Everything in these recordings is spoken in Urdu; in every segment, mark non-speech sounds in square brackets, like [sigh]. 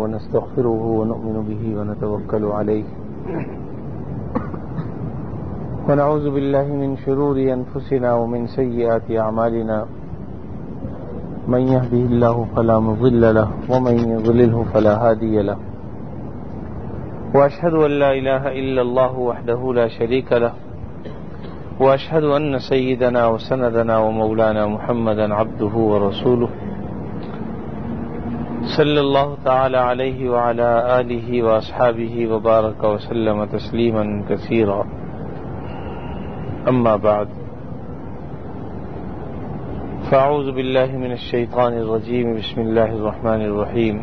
ونستغفره ونؤمن به ونتوكل عليه. ونعوذ بالله من شرور أنفسنا ومن سيئات أعمالنا. من يهده الله فلا مضل له ومن يضلله فلا هادي له. وأشهد أن لا إله إلا الله وحده لا شريك له. وأشهد أن سيدنا وسندنا ومولانا محمدا عبده ورسوله. صلى الله تعالى عليه وعلى آله وأصحابه وبارك وسلم تسليما كثيرا. أما بعد. فأعوذ بالله من الشيطان الرجيم. بسم الله الرحمن الرحيم.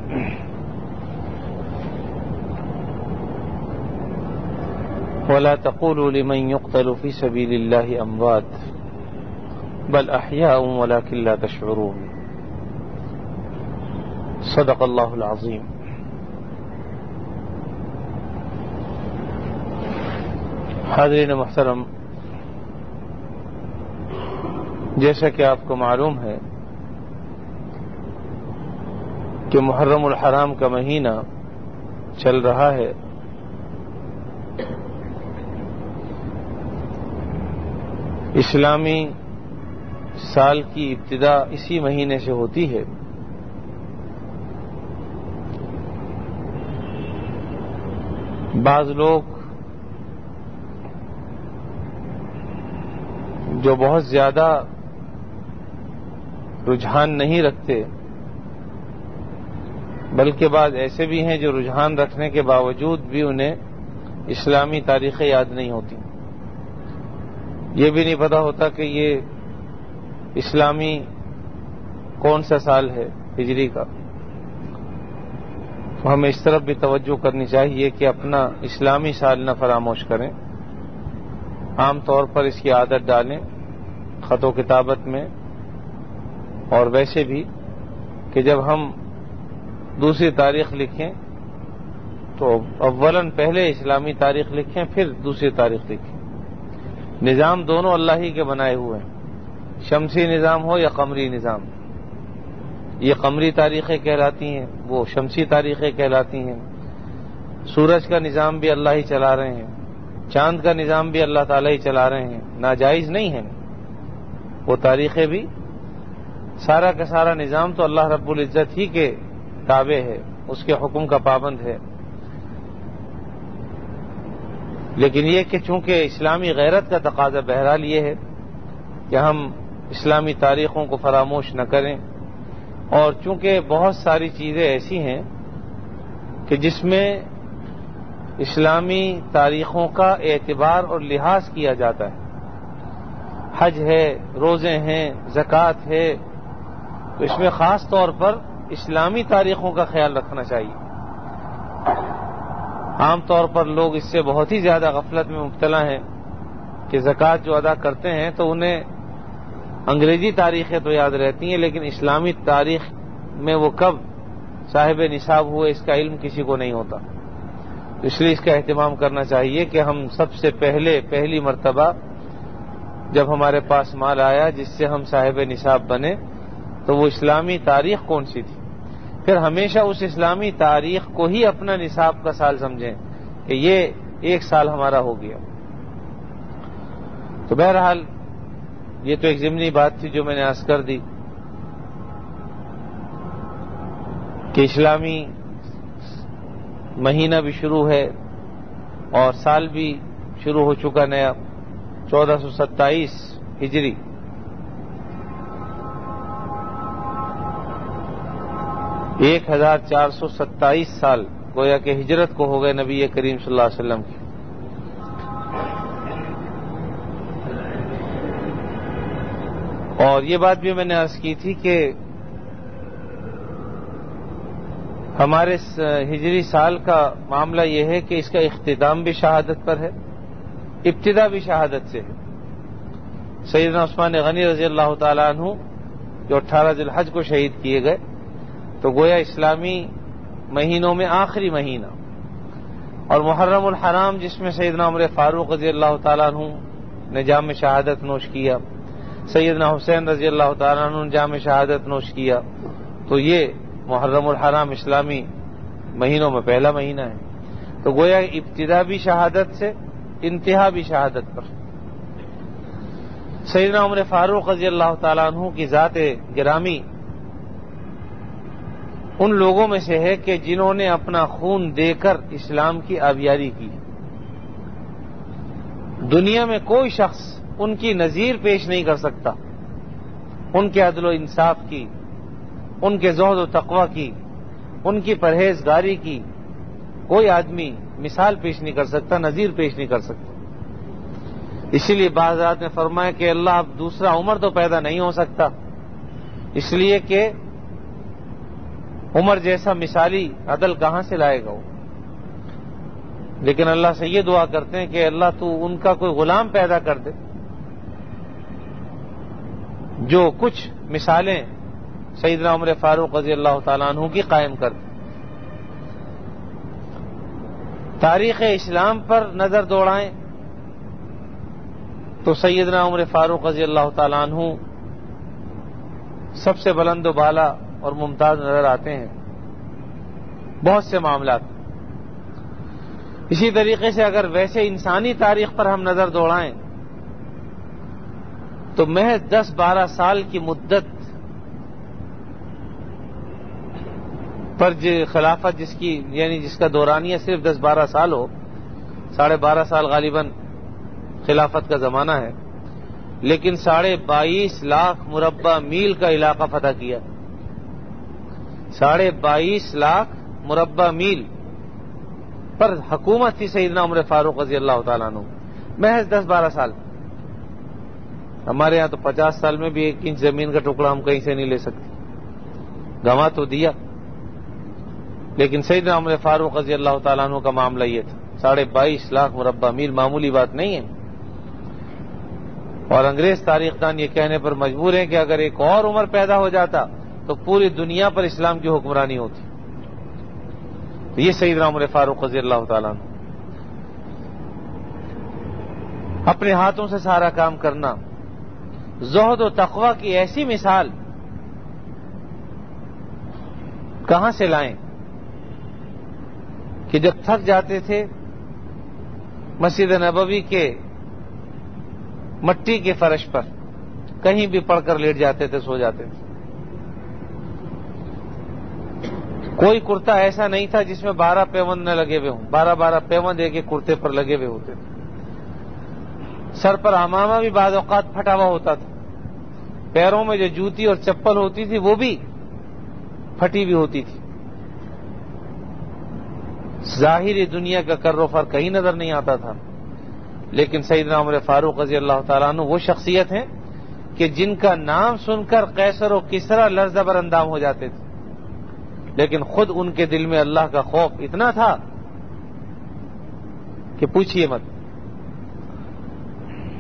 ولا تقولوا لمن يقتل في سبيل الله أموات بل أحياء ولكن لا تشعرون. صدق الله العظيم حاضرین محترم، جیسا کہ آپ کو معلوم ہے کہ محرم الحرام کا مہینہ چل رہا ہے۔ اسلامی سال کی ابتدا اسی مہینے سے ہوتی ہے۔ بعض لوگ جو بہت زیادہ رجحان نہیں رکھتے، بلکہ بعض ایسے بھی ہیں جو رجحان رکھنے کے باوجود بھی انہیں اسلامی تاریخیں یاد نہیں ہوتی۔ یہ بھی نہیں پتا ہوتا کہ یہ اسلامی کون سا سال ہے ہجری کا۔ تو ہمیں اس طرف بھی توجہ کرنی چاہیے کہ اپنا اسلامی سال نہ فراموش کریں۔ عام طور پر اس کی عادت ڈالیں خط و کتابت میں۔ اور ویسے بھی کہ جب ہم دوسری تاریخ لکھیں تو اولن پہلے اسلامی تاریخ لکھیں، پھر دوسری تاریخ لکھیں۔ نظام دونوں اللہ ہی کے بنائے ہوئے ہیں۔ شمسی نظام ہو یا قمری نظام۔ یہ قمری تاریخیں کہلاتی ہیں، وہ شمسی تاریخیں کہلاتی ہیں۔ سورج کا نظام بھی اللہ ہی چلا رہے ہیں۔ چاند کا نظام بھی اللہ تعالی ہی چلا رہے ہیں۔ ناجائز نہیں ہے وہ تاریخیں بھی سارا کا سارا نظام تو اللہ رب العزت ہی کے تابع ہے، اس کے حکم کا پابند ہے۔ لیکن یہ کہ چونکہ اسلامی غیرت کا تقاضا بہرحال یہ ہے کہ ہم اسلامی تاریخوں کو فراموش نہ کریں اور چونکہ بہت ساری چیزیں ایسی ہیں کہ جس میں اسلامی تاریخوں کا اعتبار اور لحاظ کیا جاتا ہے۔ حج ہے، روزے ہیں، زکوٰۃ ہے۔ تو اس میں خاص طور پر اسلامی تاریخوں کا خیال رکھنا چاہیے۔ عام طور پر لوگ اس سے بہت ہی زیادہ غفلت میں مبتلا ہیں کہ زکوٰۃ جو ادا کرتے ہیں تو انہیں انگریزی تاریخیں تو یاد رہتی ہیں، لیکن اسلامی تاریخ میں وہ کب صاحب نصاب ہوئے، اس کا علم کسی کو نہیں ہوتا۔ اس لیے اس کا اہتمام کرنا چاہیے کہ ہم سب سے پہلے، پہلی مرتبہ جب ہمارے پاس مال آیا جس سے ہم صاحب نصاب بنے، تو وہ اسلامی تاریخ کون سی تھی؟ پھر ہمیشہ اس اسلامی تاریخ کو ہی اپنا نصاب کا سال سمجھیں کہ یہ ایک سال ہمارا ہو گیا۔ تو بہرحال یہ تو ایک ضمنی بات تھی جو میں نے عرض کر دی کہ اسلامی مہینہ بھی شروع ہے اور سال بھی شروع ہو چکا نیا، چودہ سو ستائیس ہجری۔ ایک ہزار چار سو ستائیس سال، گویا کہ ہجرت کو ہو گئے نبی کریم صلی اللہ علیہ وسلم کی۔ اور یہ بات بھی میں نے عرض کی تھی کہ ہمارے ہجری سال کا معاملہ یہ ہے کہ اس کا اختتام بھی شہادت پر ہے، ابتدا بھی شہادت سے ہے۔ سیدنا عثمان غنی رضی اللہ تعالیٰ عنہ جو اٹھارہ ذی الحج کو شہید کیے گئے، تو گویا اسلامی مہینوں میں آخری مہینہ۔ اور محرم الحرام جس میں سیدنا عمر فاروق رضی اللہ تعالیٰ عنہ نے جام شہادت نوش کیا۔ سیدنا حسین رضی اللہ تعالیٰ عنہ جام شہادت نوش کیا۔ تو یہ محرم الحرام اسلامی مہینوں میں پہلا مہینہ ہے۔ تو گویا ابتدا بھی شہادت سے، انتہا بھی شہادت پر۔ سیدنا عمر فاروق رضی اللہ تعالیٰ عنہ کی ذات گرامی ان لوگوں میں سے ہے کہ جنہوں نے اپنا خون دے کر اسلام کی آبیاری کی۔ دنیا میں کوئی شخص ان کی نظیر پیش نہیں کر سکتا۔ ان کے عدل و انصاف کی، ان کے زہد و تقوی کی، ان کی پرہیزگاری کی کوئی آدمی مثال پیش نہیں کر سکتا، نظیر پیش نہیں کر سکتا۔ اسی لیے بعض رات نے فرمایا کہ اللہ اب دوسرا عمر تو پیدا نہیں ہو سکتا۔ اس لیے کہ عمر جیسا مثالی عدل کہاں سے لائے گا وہ؟ لیکن اللہ سے یہ دعا کرتے ہیں کہ اللہ تو ان کا کوئی غلام پیدا کر دے۔ جو کچھ مثالیں سیدنا عمر فاروق رضی اللہ تعالیٰ عنہ کی قائم کر تاریخ اسلام پر نظر دوڑائیں تو سیدنا عمر فاروق رضی اللہ تعالیٰ عنہ سب سے بلند و بالا اور ممتاز نظر آتے ہیں۔ بہت سے معاملات۔ اسی طریقے سے اگر ویسے انسانی تاریخ پر ہم نظر دوڑائیں تو محض دس بارہ سال کی مدت پر خلافت جس کی یعنی جس کا دورانیہ صرف دس بارہ سال ہو، ساڑھے بارہ سال غالباً خلافت کا زمانہ ہے، لیکن ساڑھے بائیس لاکھ مربع میل کا علاقہ فتح کیا۔ ساڑھے بائیس لاکھ مربع میل پر حکومت تھی سیدنا عمر فاروق رضی اللہ تعالیٰ عنہ۔ محض دس بارہ سال۔ ہمارے یہاں تو پچاس سال میں بھی ایک انچ زمین کا ٹکڑا ہم کہیں سے نہیں لے سکتے۔ گوا تو دیا۔ لیکن سیدنا عمر فاروق رضی اللہ تعالیٰ عنہ کا معاملہ یہ تھا۔ ساڑھے بائیس لاکھ مربع میل معمولی بات نہیں ہے۔ اور انگریز تاریخ دان یہ کہنے پر مجبور ہیں کہ اگر ایک اور عمر پیدا ہو جاتا تو پوری دنیا پر اسلام کی حکمرانی ہوتی۔ تو یہ سعید عمر فاروق رضی اللہ تعالیٰ اپنے ہاتھوں سے سارا کام کرنا۔ زہد و تقوی کی ایسی مثال کہاں سے لائیں کہ جب تھک جاتے تھے مسجد نبوی کے مٹی کے فرش پر کہیں بھی پڑھ کر لیٹ جاتے تھے، سو جاتے تھے۔ کوئی کرتا ایسا نہیں تھا جس میں بارہ پیوند نہ لگے ہوئے ہوں۔ بارہ بارہ پیوند ایک ایک کرتے پر لگے ہوئے ہوتے تھے۔ سر پر امامہ بھی بعض اوقات پھٹا ہوا ہوتا تھا۔ پیروں میں جو جوتی اور چپل ہوتی تھی، وہ بھی پھٹی ہوئی ہوتی تھی۔ ظاہری دنیا کا کر و فر کہیں نظر نہیں آتا تھا۔ لیکن سیدنا عمر فاروق رضی اللہ تعالیٰ عنہ وہ شخصیت ہیں کہ جن کا نام سن کر قیصر و کسرا لرزہ بر اندام ہو جاتے تھے۔ لیکن خود ان کے دل میں اللہ کا خوف اتنا تھا کہ پوچھیے مت۔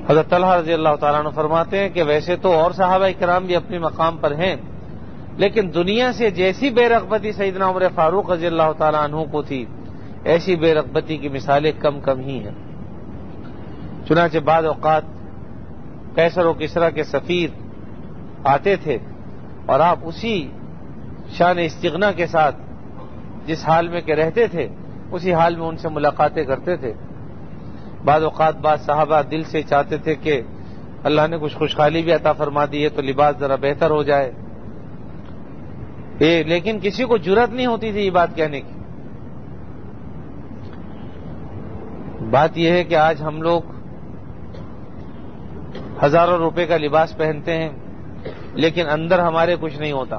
حضرت طلحہ رضی اللہ تعالیٰ عنہ فرماتے ہیں کہ ویسے تو اور صحابہ کرام بھی اپنے مقام پر ہیں، لیکن دنیا سے جیسی بے رغبتی سیدنا عمر فاروق رضی اللہ تعالیٰ عنہ کو تھی، ایسی بے رغبتی کی مثالیں کم کم ہی ہیں۔ چنانچہ بعض اوقات کیسر و کسرا کے سفیر آتے تھے اور آپ اسی شان استغنا کے ساتھ جس حال میں کہ رہتے تھے، اسی حال میں ان سے ملاقاتیں کرتے تھے۔ بعض اوقات بعض صحابہ دل سے چاہتے تھے کہ اللہ نے کچھ خوشحالی بھی عطا فرما دی ہے تو لباس ذرا بہتر ہو جائے۔ لیکن کسی کو جرت نہیں ہوتی تھی یہ بات کہنے کی۔ بات یہ ہے کہ آج ہم لوگ ہزاروں روپے کا لباس پہنتے ہیں، لیکن اندر ہمارے کچھ نہیں ہوتا۔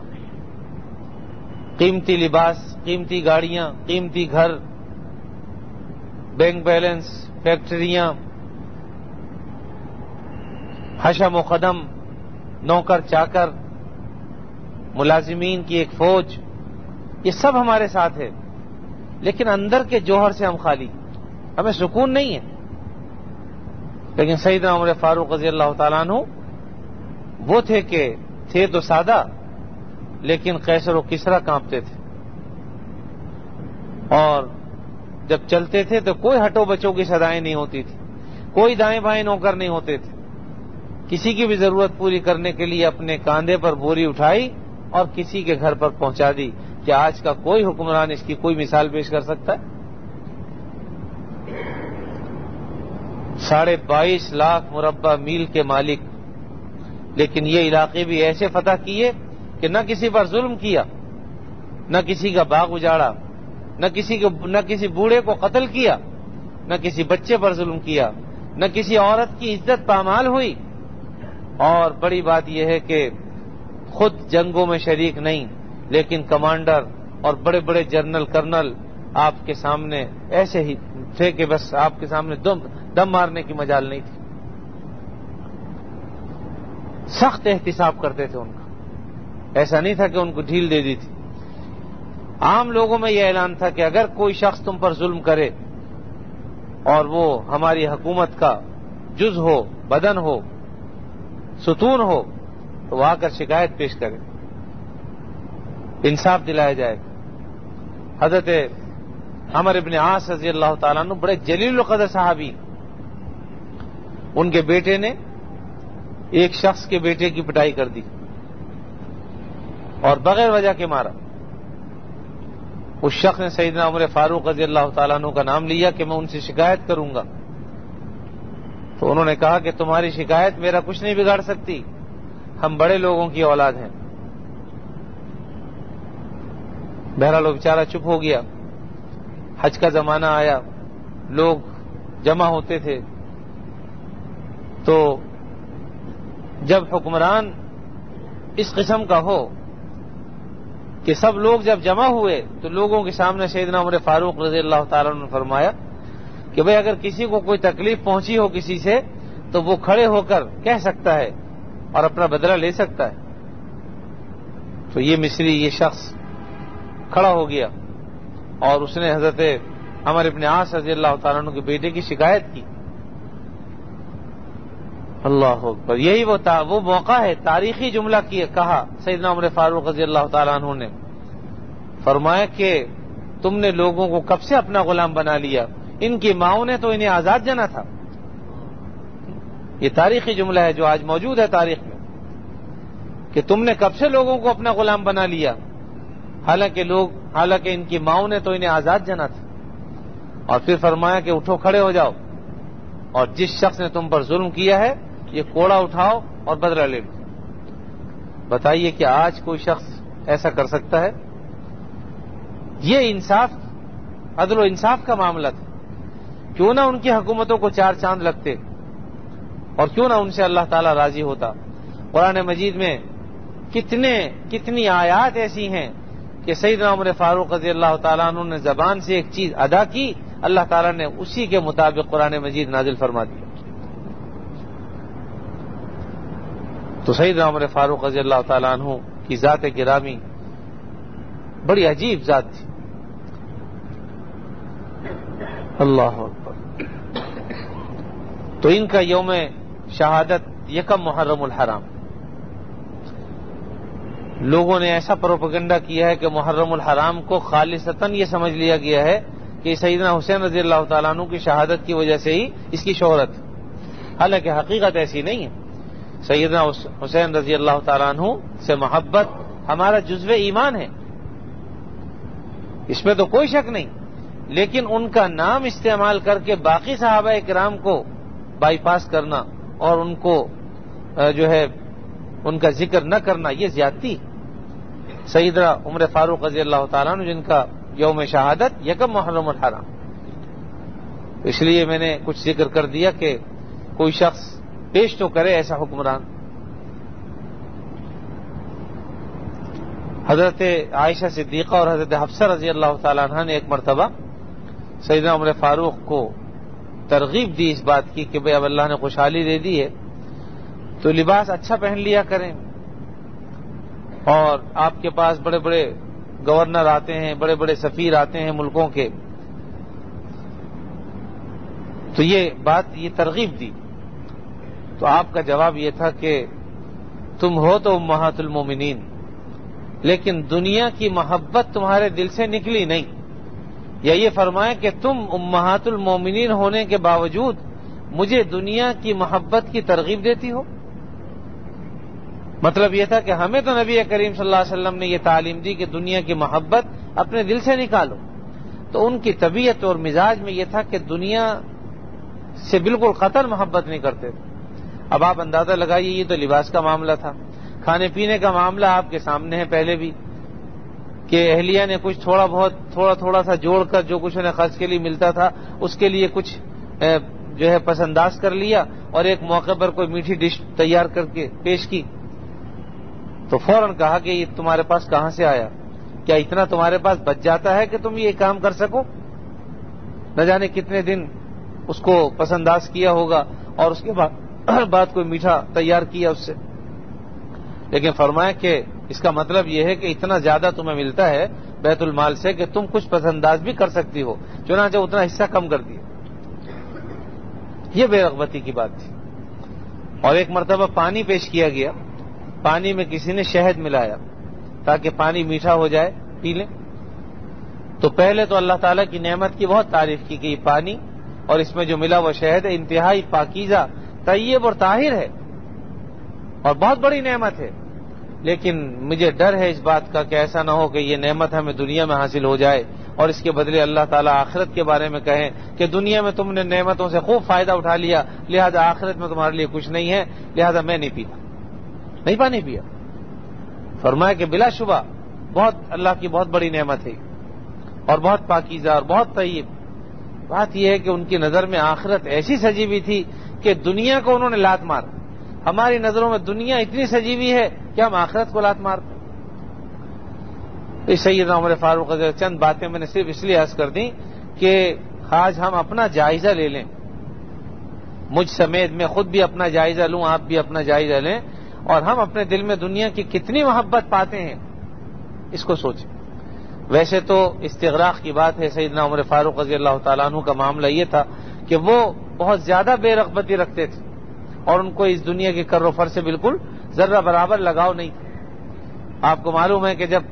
قیمتی لباس، قیمتی گاڑیاں، قیمتی گھر، بینک بیلنس فیکٹریاں حشم و قدم، نوکر، چاکر، ملازمین کی ایک فوج، یہ سب ہمارے ساتھ ہے، لیکن اندر کے جوہر سے ہم خالی، ہمیں سکون نہیں ہے۔ لیکن سیدنا عمر فاروق رضی اللہ تعالیٰ عنہ وہ تھے کہ تھے تو سادہ، لیکن قیصر و کسرا کانپتے تھے۔ اور جب چلتے تھے تو کوئی ہٹو بچوں کی سدائیں نہیں ہوتی تھی۔ کوئی دائیں بائیں نوکر نہیں ہوتے تھے۔ کسی کی بھی ضرورت پوری کرنے کے لیے اپنے کاندھے پر بوری اٹھائی اور کسی کے گھر پر پہنچا دی کیا آج کا کوئی حکمران اس کی کوئی مثال پیش کر سکتا ہے۔ ساڑھے بائیس لاکھ مربع میل کے مالک، لیکن یہ علاقے بھی ایسے فتح کیے کہ نہ کسی پر ظلم کیا، نہ کسی کا باغ اجاڑا۔ نہ کسی کو نہ کسی بوڑھے کو قتل کیا، نہ کسی بچے پر ظلم کیا، نہ کسی عورت کی عزت پامال ہوئی۔ اور بڑی بات یہ ہے کہ خود جنگوں میں شریک نہیں، لیکن کمانڈر اور بڑے بڑے جنرل، کرنل آپ کے سامنے ایسے ہی تھے کہ بس آپ کے سامنے دم دم مارنے کی مجال نہیں تھی۔ سخت احتساب کرتے تھے ان کا۔ ایسا نہیں تھا کہ ان کو ڈھیل دے دی تھی۔ عام لوگوں میں یہ اعلان تھا کہ اگر کوئی شخص تم پر ظلم کرے اور وہ ہماری حکومت کا جز ہو، بدن ہو، ستون ہو، تو وہ آ کر شکایت پیش کرے، انصاف دلایا جائے۔ حضرت عمر ابن عاص رضی اللہ تعالیٰ نے بڑے جلیل القدر صحابی ان کے بیٹے نے ایک شخص کے بیٹے کی پٹائی کر دی اور بغیر وجہ کے مارا۔ اس شخص نے سیدنا عمر فاروق رضی اللہ تعالیٰ عنہ کا نام لیا کہ میں ان سے شکایت کروں گا۔ تو انہوں نے کہا کہ تمہاری شکایت میرا کچھ نہیں بگاڑ سکتی۔ ہم بڑے لوگوں کی اولاد ہیں۔ بہرحال بیچارہ چپ ہو گیا۔ حج کا زمانہ آیا۔ لوگ جمع ہوتے تھے۔ تو جب حکمران اس قسم کا ہو کہ سب لوگ جب جمع ہوئے تو لوگوں کے سامنے سیدنا عمر فاروق رضی اللہ تعالیٰ نے فرمایا کہ بھئی اگر کسی کو کوئی تکلیف پہنچی ہو کسی سے تو وہ کھڑے ہو کر کہہ سکتا ہے اور اپنا بدلہ لے سکتا ہے۔ تو یہ مصری یہ شخص کھڑا ہو گیا اور اس نے حضرت عمر ابن عاص رضی اللہ تعالیٰ عنہ کے بیٹے کی شکایت کی۔ اللہ اکبر۔ یہی وہ وہ موقع ہے، تاریخی جملہ کی کہا سیدنا عمر فاروق رضی اللہ تعالیٰ عنہ نے۔ فرمایا کہ تم نے لوگوں کو کب سے اپنا غلام بنا لیا؟ ان کی ماؤں نے تو انہیں آزاد جنا تھا۔ یہ تاریخی جملہ ہے جو آج موجود ہے تاریخ میں۔ کہ تم نے کب سے لوگوں کو اپنا غلام بنا لیا؟ حالانکہ لوگ حالانکہ ان کی ماؤں نے تو انہیں آزاد جنا تھا۔ اور پھر فرمایا کہ اٹھو کھڑے ہو جاؤ۔ اور جس شخص نے تم پر ظلم کیا ہے یہ کوڑا اٹھاؤ اور بدلہ لے لو۔ بتائیے کہ آج کوئی شخص ایسا کر سکتا ہے؟ یہ انصاف، عدل و انصاف کا معاملہ تھا۔ کیوں نہ ان کی حکومتوں کو چار چاند لگتے اور کیوں نہ ان سے اللہ تعالی راضی ہوتا۔ قرآن مجید میں کتنے، کتنی آیات ایسی ہیں کہ سعید عمر فاروق رضی اللہ تعالیٰ عنہ نے زبان سے ایک چیز ادا کی، اللہ تعالیٰ نے اسی کے مطابق قرآن مجید نازل فرما دیا۔ تو سعید عمر فاروق رضی اللہ تعالیٰ عنہ کی ذات گرامی بڑی عجیب ذات تھی۔ اللہ تو ان کا یوم شہادت یکم محرم الحرام۔ لوگوں نے ایسا پروپگنڈا کیا ہے کہ محرم الحرام کو خالصتاً یہ سمجھ لیا گیا ہے کہ سیدنا حسین رضی اللہ تعالیٰ عنہ کی شہادت کی وجہ سے ہی اس کی شہرت۔ حالانکہ حقیقت ایسی نہیں ہے۔ سیدنا حسین رضی اللہ تعالیٰ عنہ سے محبت ہمارا جزو ایمان ہے۔ اس میں تو کوئی شک نہیں۔ لیکن ان کا نام استعمال کر کے باقی صحابہ کرام کو بائی پاس کرنا اور ان کو جو ہے، ان کا ذکر نہ کرنا، یہ زیادتی۔ سیدرا عمر فاروق رضی اللہ تعالیٰ نے جن کا یوم شہادت، یکم محرم الحرام۔ اس لیے میں نے کچھ ذکر کر دیا کہ کوئی شخص پیش تو کرے ایسا حکمران۔ حضرت عائشہ صدیقہ اور حضرت حفصہ رضی اللہ تعالیٰ عنہ نے ایک مرتبہ سیدنا عمر فاروق کو ترغیب دی اس بات کی کہ بھائی اب اللہ نے خوشحالی دے دی ہے، تو لباس اچھا پہن لیا کریں۔ اور آپ کے پاس بڑے بڑے گورنر آتے ہیں، بڑے بڑے سفیر آتے ہیں ملکوں کے۔ تو یہ بات، یہ ترغیب دی۔ تو آپ کا جواب یہ تھا کہ تم ہو تو محت المومنین، لیکن دنیا کی محبت تمہارے دل سے نکلی نہیں۔ یا یہ فرمائے کہ تم امہات المومنین ہونے کے باوجود مجھے دنیا کی محبت کی ترغیب دیتی ہو؟ مطلب یہ تھا کہ ہمیں تو نبی کریم صلی اللہ علیہ وسلم نے یہ تعلیم دی کہ دنیا کی محبت اپنے دل سے نکالو۔ تو ان کی طبیعت اور مزاج میں یہ تھا کہ دنیا سے بالکل قطر محبت نہیں کرتے۔ تھے اب آپ اندازہ لگائیے، یہ تو لباس کا معاملہ تھا۔ کھانے پینے کا معاملہ آپ کے سامنے ہے پہلے بھی۔ کہ اہلیہ نے کچھ تھوڑا بہت، تھوڑا تھوڑا سا جوڑ کر جو کچھ انہیں خرچ کے لیے ملتا تھا، اس کے لیے کچھ جو ہے پسنداز کر لیا اور ایک موقع پر کوئی میٹھی ڈش تیار کر کے پیش کی۔ تو فوراً کہا کہ یہ تمہارے پاس کہاں سے آیا؟ کیا اتنا تمہارے پاس بچ جاتا ہے کہ تم یہ کام کر سکو؟ نہ جانے کتنے دن اس کو پسنداز کیا ہوگا اور اس کے بعد [coughs] بات کوئی میٹھا تیار کیا اس سے۔ لیکن فرمایا کہ اس کا مطلب یہ ہے کہ اتنا زیادہ تمہیں ملتا ہے بیت المال سے کہ تم کچھ پسنداز بھی کر سکتی ہو، چنانچہ اتنا حصہ کم کر دیا۔ یہ بے رغبتی کی بات تھی۔ اور ایک مرتبہ پانی پیش کیا گیا۔ پانی میں کسی نے شہد ملایا تاکہ پانی میٹھا ہو جائے، پی لیں۔ تو پہلے تو اللہ تعالیٰ کی نعمت کی بہت تعریف کی گئی، پانی اور اس میں جو ملا وہ شہد ہے، انتہائی پاکیزہ طیب اور طاہر ہے اور بہت بڑی نعمت ہے۔ لیکن مجھے ڈر ہے اس بات کا کہ ایسا نہ ہو کہ یہ نعمت ہمیں دنیا میں حاصل ہو جائے اور اس کے بدلے اللہ تعالیٰ آخرت کے بارے میں کہیں کہ دنیا میں تم نے نعمتوں سے خوب فائدہ اٹھا لیا، لہذا آخرت میں تمہارے لیے کچھ نہیں ہے، لہذا میں نہیں پیتا۔ نہیں پانی پیا۔ فرمایا کہ بلا شبہ بہت اللہ کی بہت بڑی نعمت ہے اور بہت پاکیزہ اور بہت طیب۔ بات یہ ہے کہ ان کی نظر میں آخرت ایسی سجی ہوئی تھی کہ دنیا کو انہوں نے لات مار ہماری نظروں میں دنیا اتنی سجی ہوئی ہے کہ ہم آخرت کو لات مارتے سید عمر فاروق چند باتیں میں نے صرف اس لیے عرض کر دی کہ آج ہم اپنا جائزہ لے لیں۔ مجھ سمیت میں خود بھی اپنا جائزہ لوں، آپ بھی اپنا جائزہ لیں۔ اور ہم اپنے دل میں دنیا کی کتنی محبت پاتے ہیں، اس کو سوچیں۔ ویسے تو استغراق کی بات ہے، سیدنا عمر فاروق رضی اللہ تعالیٰ عنہ کا معاملہ یہ تھا کہ وہ بہت زیادہ بے رغبتی رکھتے تھے اور ان کو اس دنیا کے کر و فر سے بالکل ذرہ برابر لگاؤ نہیں تھا آپ کو معلوم ہے کہ جب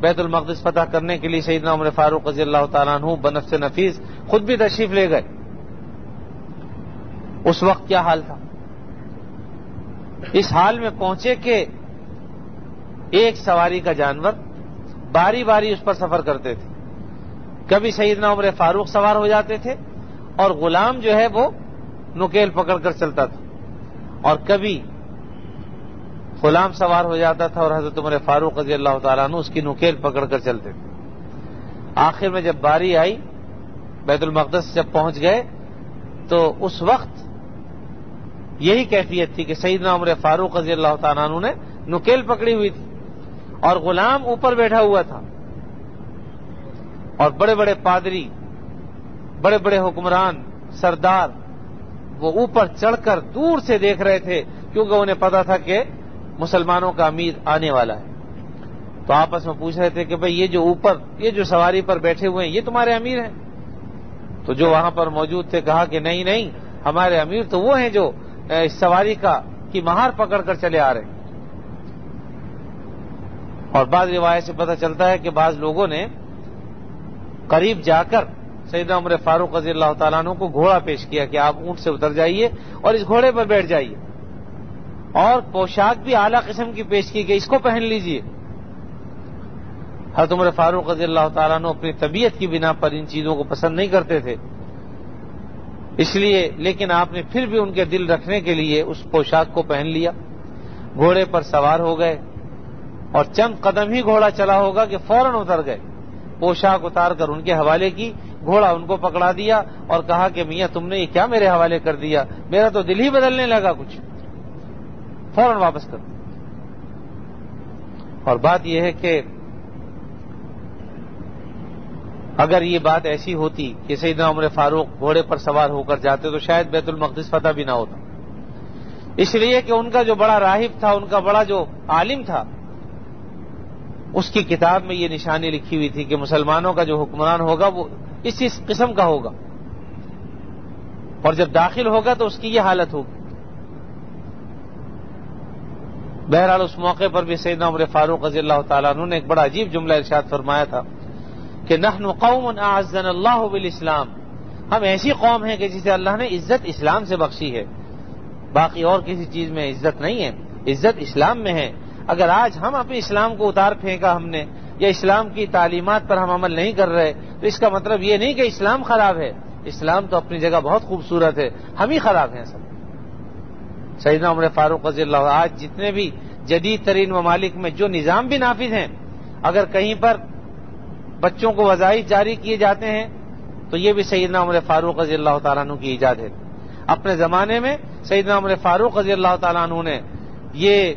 بیت المقدس فتح کرنے کے لیے سیدنا عمر فاروق رضی اللہ تعالیٰ عنہ بنف سے نفیس خود بھی تشریف لے گئے۔ اس وقت کیا حال تھا؟ اس حال میں پہنچے کہ ایک سواری کا جانور باری باری اس پر سفر کرتے تھے۔ کبھی سیدنا عمر فاروق سوار ہو جاتے تھے اور غلام جو ہے وہ نکیل پکڑ کر چلتا تھا۔ اور کبھی غلام سوار ہو جاتا تھا اور حضرت عمر فاروق رضی اللہ تعالیٰ نے اس کی نکیل پکڑ کر چلتے تھے۔ آخر میں جب باری آئی، بیت المقدس جب پہنچ گئے، تو اس وقت یہی کیفیت تھی کہ سیدنا عمر فاروق رضی اللہ تعالیٰ عنہ نے نکیل پکڑی ہوئی تھی اور غلام اوپر بیٹھا ہوا تھا۔ اور بڑے بڑے پادری بڑے بڑے حکمران، سردار، وہ اوپر چڑھ کر دور سے دیکھ رہے تھے، کیونکہ انہیں پتا تھا کہ مسلمانوں کا امیر آنے والا ہے۔ تو آپس میں پوچھ رہے تھے کہ بھئی یہ جو اوپر، یہ جو سواری پر بیٹھے ہوئے ہیں، یہ تمہارے امیر ہیں؟ تو جو وہاں پر موجود تھے، کہا کہ نہیں نہیں، ہمارے امیر تو وہ ہیں جو اس سواری کا، کی مہار پکڑ کر چلے آ رہے ہیں۔ اور بعض روایت سے پتہ چلتا ہے کہ بعض لوگوں نے قریب جا کر سید عمر فاروق رضی اللہ تعالیٰ عنہ کو گھوڑا پیش کیا کہ آپ اونٹ سے اتر جائیے اور اس گھوڑے پر بیٹھ جائیے۔ اور پوشاک بھی اعلیٰ قسم کی پیش کی گئی اس کو پہن لیجیے۔ حضرت عمر فاروق رضی اللہ تعالیٰ عنہ اپنی طبیعت کی بنا پر ان چیزوں کو پسند نہیں کرتے تھے۔ اس لیے، لیکن آپ نے پھر بھی ان کے دل رکھنے کے لیے اس پوشاک کو پہن لیا۔ گھوڑے پر سوار ہو گئے اور چند قدم ہی گھوڑا چلا ہوگا کہ فوراً اتر گئے۔ پوشاک اتار کر ان کے حوالے کی گھوڑا ان کو پکڑا دیا اور کہا کہ میاں تم نے یہ کیا میرے حوالے کر دیا؟ میرا تو دل ہی بدلنے لگا کچھ۔ فوراً واپس کر اور بات یہ ہے کہ اگر یہ بات ایسی ہوتی کہ سیدنا عمر فاروق گھوڑے پر سوار ہو کر جاتے تو شاید بیت المقدس فتح بھی نہ ہوتا۔ اس لیے کہ ان کا جو بڑا راہب تھا، ان کا بڑا جو عالم تھا، اس کی کتاب میں یہ نشانی لکھی ہوئی تھی کہ مسلمانوں کا جو حکمران ہوگا وہ اس قسم کا ہوگا۔ اور جب داخل ہوگا تو اس کی یہ حالت ہوگی۔ بہرحال اس موقع پر بھی سیدنا عمر فاروق رضی اللہ تعالیٰ عنہ نے ایک بڑا عجیب جملہ ارشاد فرمایا تھا کہ نحن قوم اعزن اللہ بالاسلام۔ ہم ایسی قوم ہیں کہ جسے اللہ نے عزت اسلام سے بخشی ہے۔ باقی اور کسی چیز میں عزت نہیں ہے۔ عزت اسلام میں ہے۔ اگر آج ہم اپنے اسلام کو اتار پھینکا ہم نے یا اسلام کی تعلیمات پر ہم عمل نہیں کر رہے، تو اس کا مطلب یہ نہیں کہ اسلام خراب ہے۔ اسلام تو اپنی جگہ بہت خوبصورت ہے، ہم ہی خراب ہیں سب۔ سیدنا عمر فاروق رضی اللہ آج جتنے بھی جدید ترین ممالک میں جو نظام بھی نافذ ہیں، اگر کہیں پر بچوں کو وظائف جاری کیے جاتے ہیں، تو یہ بھی سیدنا عمر فاروق رضی اللہ تعالیٰ عنہ کی ایجاد ہے۔ اپنے زمانے میں سیدنا عمر فاروق رضی اللہ تعالیٰ عنہ نے یہ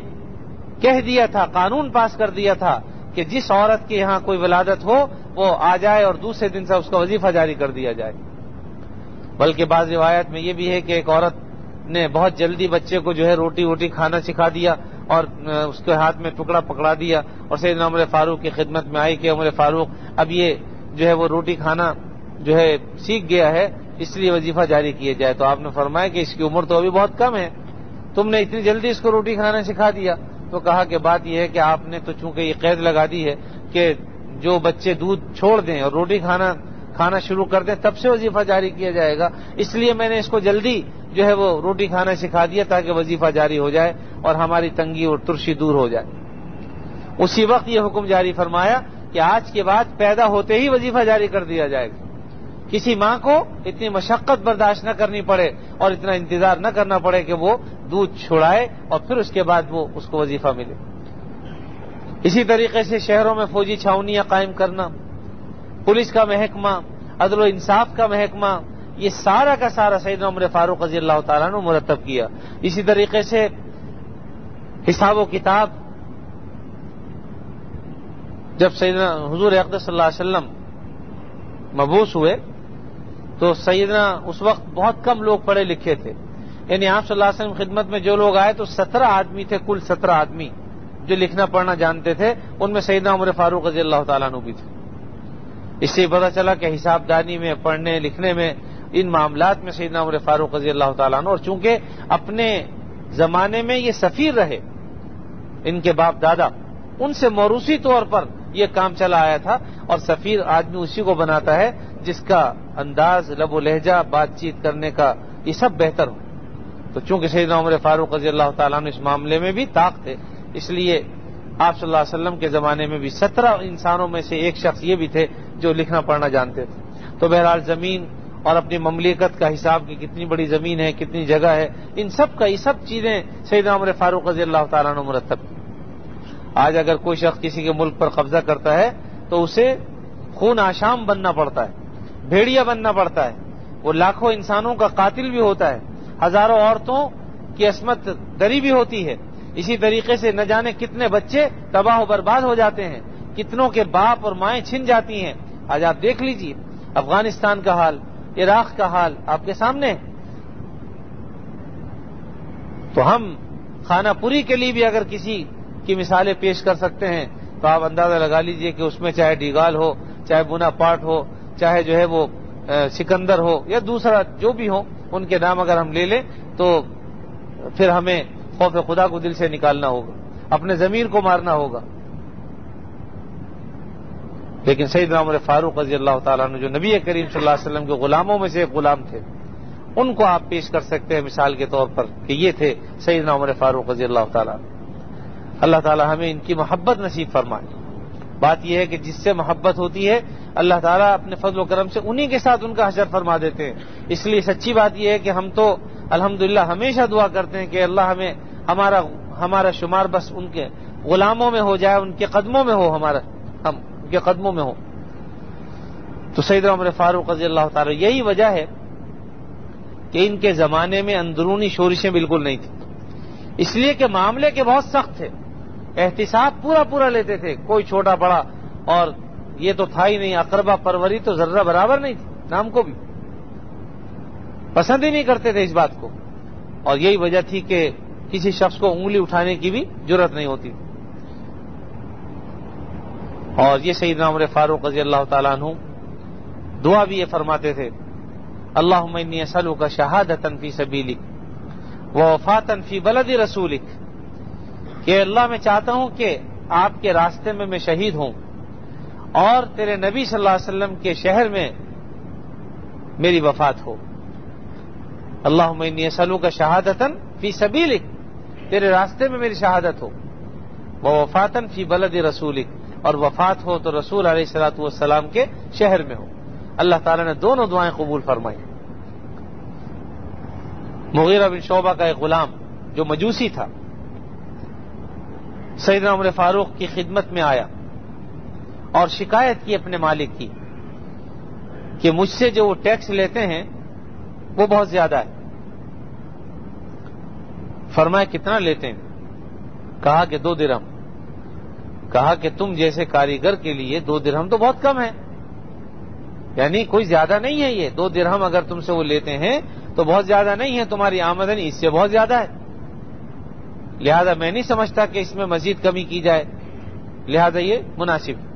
کہہ دیا تھا، قانون پاس کر دیا تھا کہ جس عورت کے یہاں کوئی ولادت ہو، وہ آ جائے اور دوسرے دن سے اس کا وظیفہ جاری کر دیا جائے۔ بلکہ بعض روایت میں یہ بھی ہے کہ ایک عورت نے بہت جلدی بچے کو جو ہے روٹی ووٹی کھانا سکھا دیا اور اس کے ہاتھ میں ٹکڑا پکڑا دیا اور سیدنا عمر فاروق کی خدمت میں آئی کہ عمر فاروق اب یہ جو ہے وہ روٹی کھانا جو ہے سیکھ گیا ہے، اس لیے وظیفہ جاری کیا جائے۔ تو آپ نے فرمایا کہ اس کی عمر تو ابھی بہت کم ہے۔ تم نے اتنی جلدی اس کو روٹی کھانا سکھا دیا۔ تو کہا کہ بات یہ ہے کہ آپ نے تو چونکہ یہ قید لگا دی ہے کہ جو بچے دودھ چھوڑ دیں اور روٹی کھانا کھانا شروع کر دیں، تب سے وظیفہ جاری کیا جائے گا۔ اس لیے میں نے اس کو جلدی جو ہے وہ روٹی کھانا سکھا دیا تاکہ وظیفہ جاری ہو جائے اور ہماری تنگی اور ترشی دور ہو جائے۔ اسی وقت یہ حکم جاری فرمایا کہ آج کے بعد پیدا ہوتے ہی وظیفہ جاری کر دیا جائے گا۔ کسی ماں کو اتنی مشقت برداشت نہ کرنی پڑے اور اتنا انتظار نہ کرنا پڑے کہ وہ دودھ چھڑائے اور پھر اس کے بعد وہ اس کو وظیفہ ملے۔ اسی طریقے سے شہروں میں فوجی چھاونیاں قائم کرنا، پولیس کا محکمہ، عدل و انصاف کا محکمہ، یہ سارا کا سارا سعید عمر فاروق رضی اللہ تعالیٰ نے مرتب کیا۔ اسی طریقے سے حساب و کتاب، جب سیدنا حضور اقدس صلی اللہ علیہ وسلم مبوس ہوئے تو سیدنا اس وقت بہت کم لوگ پڑھے لکھے تھے۔ یعنی آپ صلی اللہ علیہ وسلم خدمت میں جو لوگ آئے تو سترہ آدمی تھے، کل سترہ آدمی جو لکھنا پڑھنا جانتے تھے۔ ان میں سیدنا عمر فاروق رضی اللہ تعالیٰ بھی تھے۔ اس سے پتا چلا کہ حساب دانی میں، پڑھنے، لکھنے میں ان معاملات میں سیدنا عمر فاروق رضی اللہ تعالیٰ اور چونکہ اپنے زمانے میں یہ سفیر رہے، ان کے باپ دادا، ان سے موروثی طور پر یہ کام چلا آیا تھا۔ اور سفیر آدمی اسی کو بناتا ہے جس کا انداز، لب و لہجہ، بات چیت کرنے کا یہ سب بہتر ہو۔ تو چونکہ سیدنا عمر فاروق رضی اللہ تعالیٰ نے اس معاملے میں بھی طاق تھے، اس لیے آپ صلی اللہ علیہ وسلم کے زمانے میں بھی سترہ انسانوں میں سے ایک شخص یہ بھی تھے جو لکھنا پڑھنا جانتے تھے۔ تو بہرحال زمین اور اپنی مملکت کا حساب کی کتنی بڑی زمین ہے، کتنی جگہ ہے، ان سب کا، یہ سب چیزیں سیدنا عمر فاروق رضی اللہ تعالیٰ نے مرتب۔ کی آج اگر کوئی شخص کسی کے ملک پر قبضہ کرتا ہے تو اسے خون آشام بننا پڑتا ہے۔ بھیڑیا بننا پڑتا ہے۔ وہ لاکھوں انسانوں کا قاتل بھی ہوتا ہے۔ ہزاروں عورتوں کی عصمت دری بھی ہوتی ہے۔ اسی طریقے سے نہ جانے کتنے بچے تباہ و برباد ہو جاتے ہیں۔ کتنوں کے باپ اور مائیں چھن جاتی ہیں۔ آج آپ دیکھ لیجیے افغانستان کا حال، عراق کا حال۔ آپ کے سامنے؟ تو ہم خانہ پوری کے لیے بھی اگر کسی کی مثالیں پیش کر سکتے ہیں، تو آپ اندازہ لگا لیجیے کہ اس میں چاہے ڈیگال ہو، چاہے بنا پاٹ ہو چاہے جو ہے وہ سکندر ہو یا دوسرا جو بھی ہو، ان کے نام اگر ہم لے لیں تو پھر ہمیں خوف خدا کو دل سے نکالنا ہوگا، اپنے ضمیر کو مارنا ہوگا۔ لیکن سعید عمر فاروق رضی اللہ تعالیٰ نے جو نبی کریم صلی اللہ علیہ وسلم کے غلاموں میں سے ایک غلام تھے، ان کو آپ پیش کر سکتے ہیں مثال کے طور پر کہ یہ تھے سعید عمر فاروق رضی اللہ تعالیٰ اللہ تعالیٰ ہمیں ان کی محبت نصیب فرمائے۔ بات یہ ہے کہ جس سے محبت ہوتی ہے اللہ تعالیٰ اپنے فضل و کرم سے انہی کے ساتھ ان کا حشر فرما دیتے ہیں۔ اس لیے سچی بات یہ ہے کہ ہم تو الحمد ہمیشہ دعا کرتے ہیں کہ اللہ ہمیں ہمارا ہمارا شمار بس ان کے غلاموں میں ہو جائے، ان کے قدموں میں ہو ہمارا، ہم ان کے قدموں میں ہو۔ تو سعید عمر فاروق رضی اللہ تعالی، یہی وجہ ہے کہ ان کے زمانے میں اندرونی شورشیں بالکل نہیں تھیں۔ اس لیے کہ معاملے کے بہت سخت تھے۔ احتساب پورا پورا لیتے تھے، کوئی چھوٹا بڑا اور یہ تو تھا ہی نہیں اقربا پروری تو ذرہ برابر نہیں تھی، نام کو بھی۔ پسند ہی نہیں کرتے تھے اس بات کو۔ اور یہی وجہ تھی کہ کسی شخص کو انگلی اٹھانے کی بھی ضرورت نہیں ہوتی۔ اور یہ سیدنا عمر فاروق رضی اللہ تعالیٰ عنہ دعا بھی یہ فرماتے تھے اللہ عمنی سلو کا شہادت فی سبیلک و وفاتن فی بلدی رسولک. کہ اللہ میں چاہتا ہوں کہ آپ کے راستے میں میں شہید ہوں۔ اور تیرے نبی صلی اللہ علیہ وسلم کے شہر میں میری وفات ہو۔ اللہ عمنی سلو کا شہادتن فی سبیلک، تیرے راستے میں میری شہادت ہو۔ وہ وفاتن فی بلد رسولک، اور وفات ہو تو رسول علیہ السلاۃ والسلام کے شہر میں ہو۔ اللہ تعالیٰ نے دونوں دعائیں قبول فرمائی مغیرہ بن شعبہ کا ایک غلام جو مجوسی تھا سعید عمر فاروق کی خدمت میں آیا۔ اور شکایت کی اپنے مالک کی کہ مجھ سے جو وہ ٹیکس لیتے ہیں وہ بہت زیادہ ہے۔ فرمایا کتنا لیتے ہیں؟ کہا کہ دو درہم۔ کہا کہ تم جیسے کاریگر کے لیے دو درہم تو بہت کم ہے یعنی کوئی زیادہ نہیں ہے یہ۔ دو درہم اگر تم سے وہ لیتے ہیں تو بہت زیادہ نہیں ہے تمہاری آمدنی، اس سے بہت زیادہ ہے۔ لہذا میں نہیں سمجھتا کہ اس میں مزید کمی کی جائے۔ لہذا یہ مناسب۔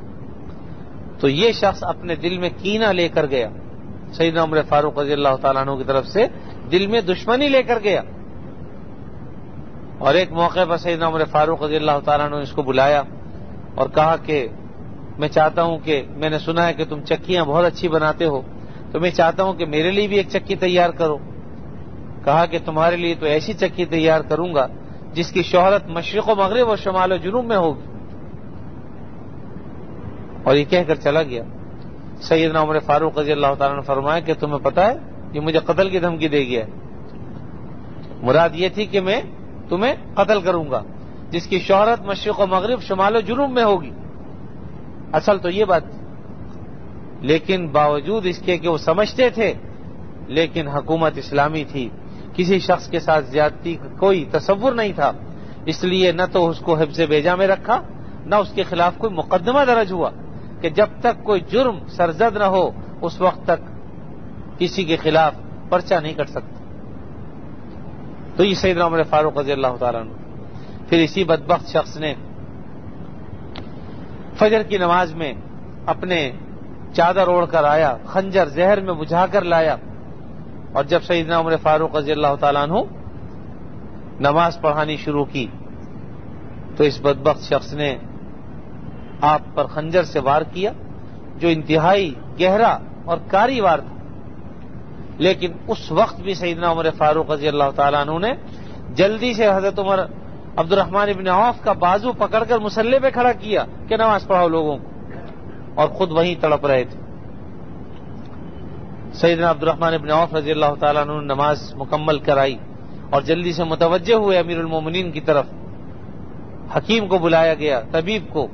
تو یہ شخص اپنے دل میں کینا لے کر گیا۔ سعید عمر فاروق رضی اللہ تعالیٰ عنہ کی طرف سے دل میں دشمنی لے کر گیا۔ اور ایک موقع پر سعید عمر فاروق رضی اللہ تعالیٰ عنہ نے اس کو بلایا اور کہا کہ میں چاہتا ہوں کہ میں نے سنا ہے کہ تم چکیاں بہت اچھی بناتے ہو، تو میں چاہتا ہوں کہ میرے لیے بھی ایک چکی تیار کرو۔ کہا کہ تمہارے لیے تو ایسی چکی تیار کروں گا جس کی شہرت مشرق و مغرب اور شمال و جنوب میں ہوگی۔ اور یہ کہہ کر چلا گیا۔ سیدنا عمر فاروق رضی اللہ تعالیٰ نے فرمایا کہ تمہیں پتا ہے یہ مجھے قتل کی دھمکی دے گیا مراد یہ تھی کہ میں تمہیں قتل کروں گا، جس کی شہرت مشرق و مغرب، شمال و جنوب میں ہوگی۔ اصل تو یہ بات لیکن باوجود اس کے کہ وہ سمجھتے تھے، لیکن حکومت اسلامی تھی۔ کسی شخص کے ساتھ زیادتی کوئی تصور نہیں تھا۔ اس لیے نہ تو اس کو حفظ بیجا میں رکھا، نہ اس کے خلاف کوئی مقدمہ درج ہوا۔ کہ جب تک کوئی جرم سرزد نہ ہو، اس وقت تک کسی کے خلاف پرچہ نہیں کر سکتا۔ تو یہ سید عمر فاروق رضی اللہ تعالیٰ نے پھر اسی بدبخت شخص نے فجر کی نماز میں اپنے چادر اوڑھ کر آیا، خنجر زہر میں بجھا کر لایا۔ اور جب سیدنا عمر فاروق رضی اللہ تعالیٰ عنہ نماز پڑھانی شروع کی، تو اس بدبخت شخص نے آپ پر خنجر سے وار کیا، جو انتہائی گہرا اور کاری وار تھا۔ لیکن اس وقت بھی سیدنا عمر فاروق رضی اللہ تعالیٰ عنہ نے جلدی سے حضرت عمر عبد الرحمان ابن عوف کا بازو پکڑ کر مسلح پہ کھڑا کیا کہ نماز پڑھاؤ لوگوں کو۔ اور خود وہیں تڑپ رہے تھے۔ سیدنا عبد الرحمان ابن عوف رضی اللہ تعالیٰ عنہ نے نماز مکمل کرائی اور جلدی سے متوجہ ہوئے امیر المومنین کی طرف۔ حکیم کو بلایا گیا، طبیب کو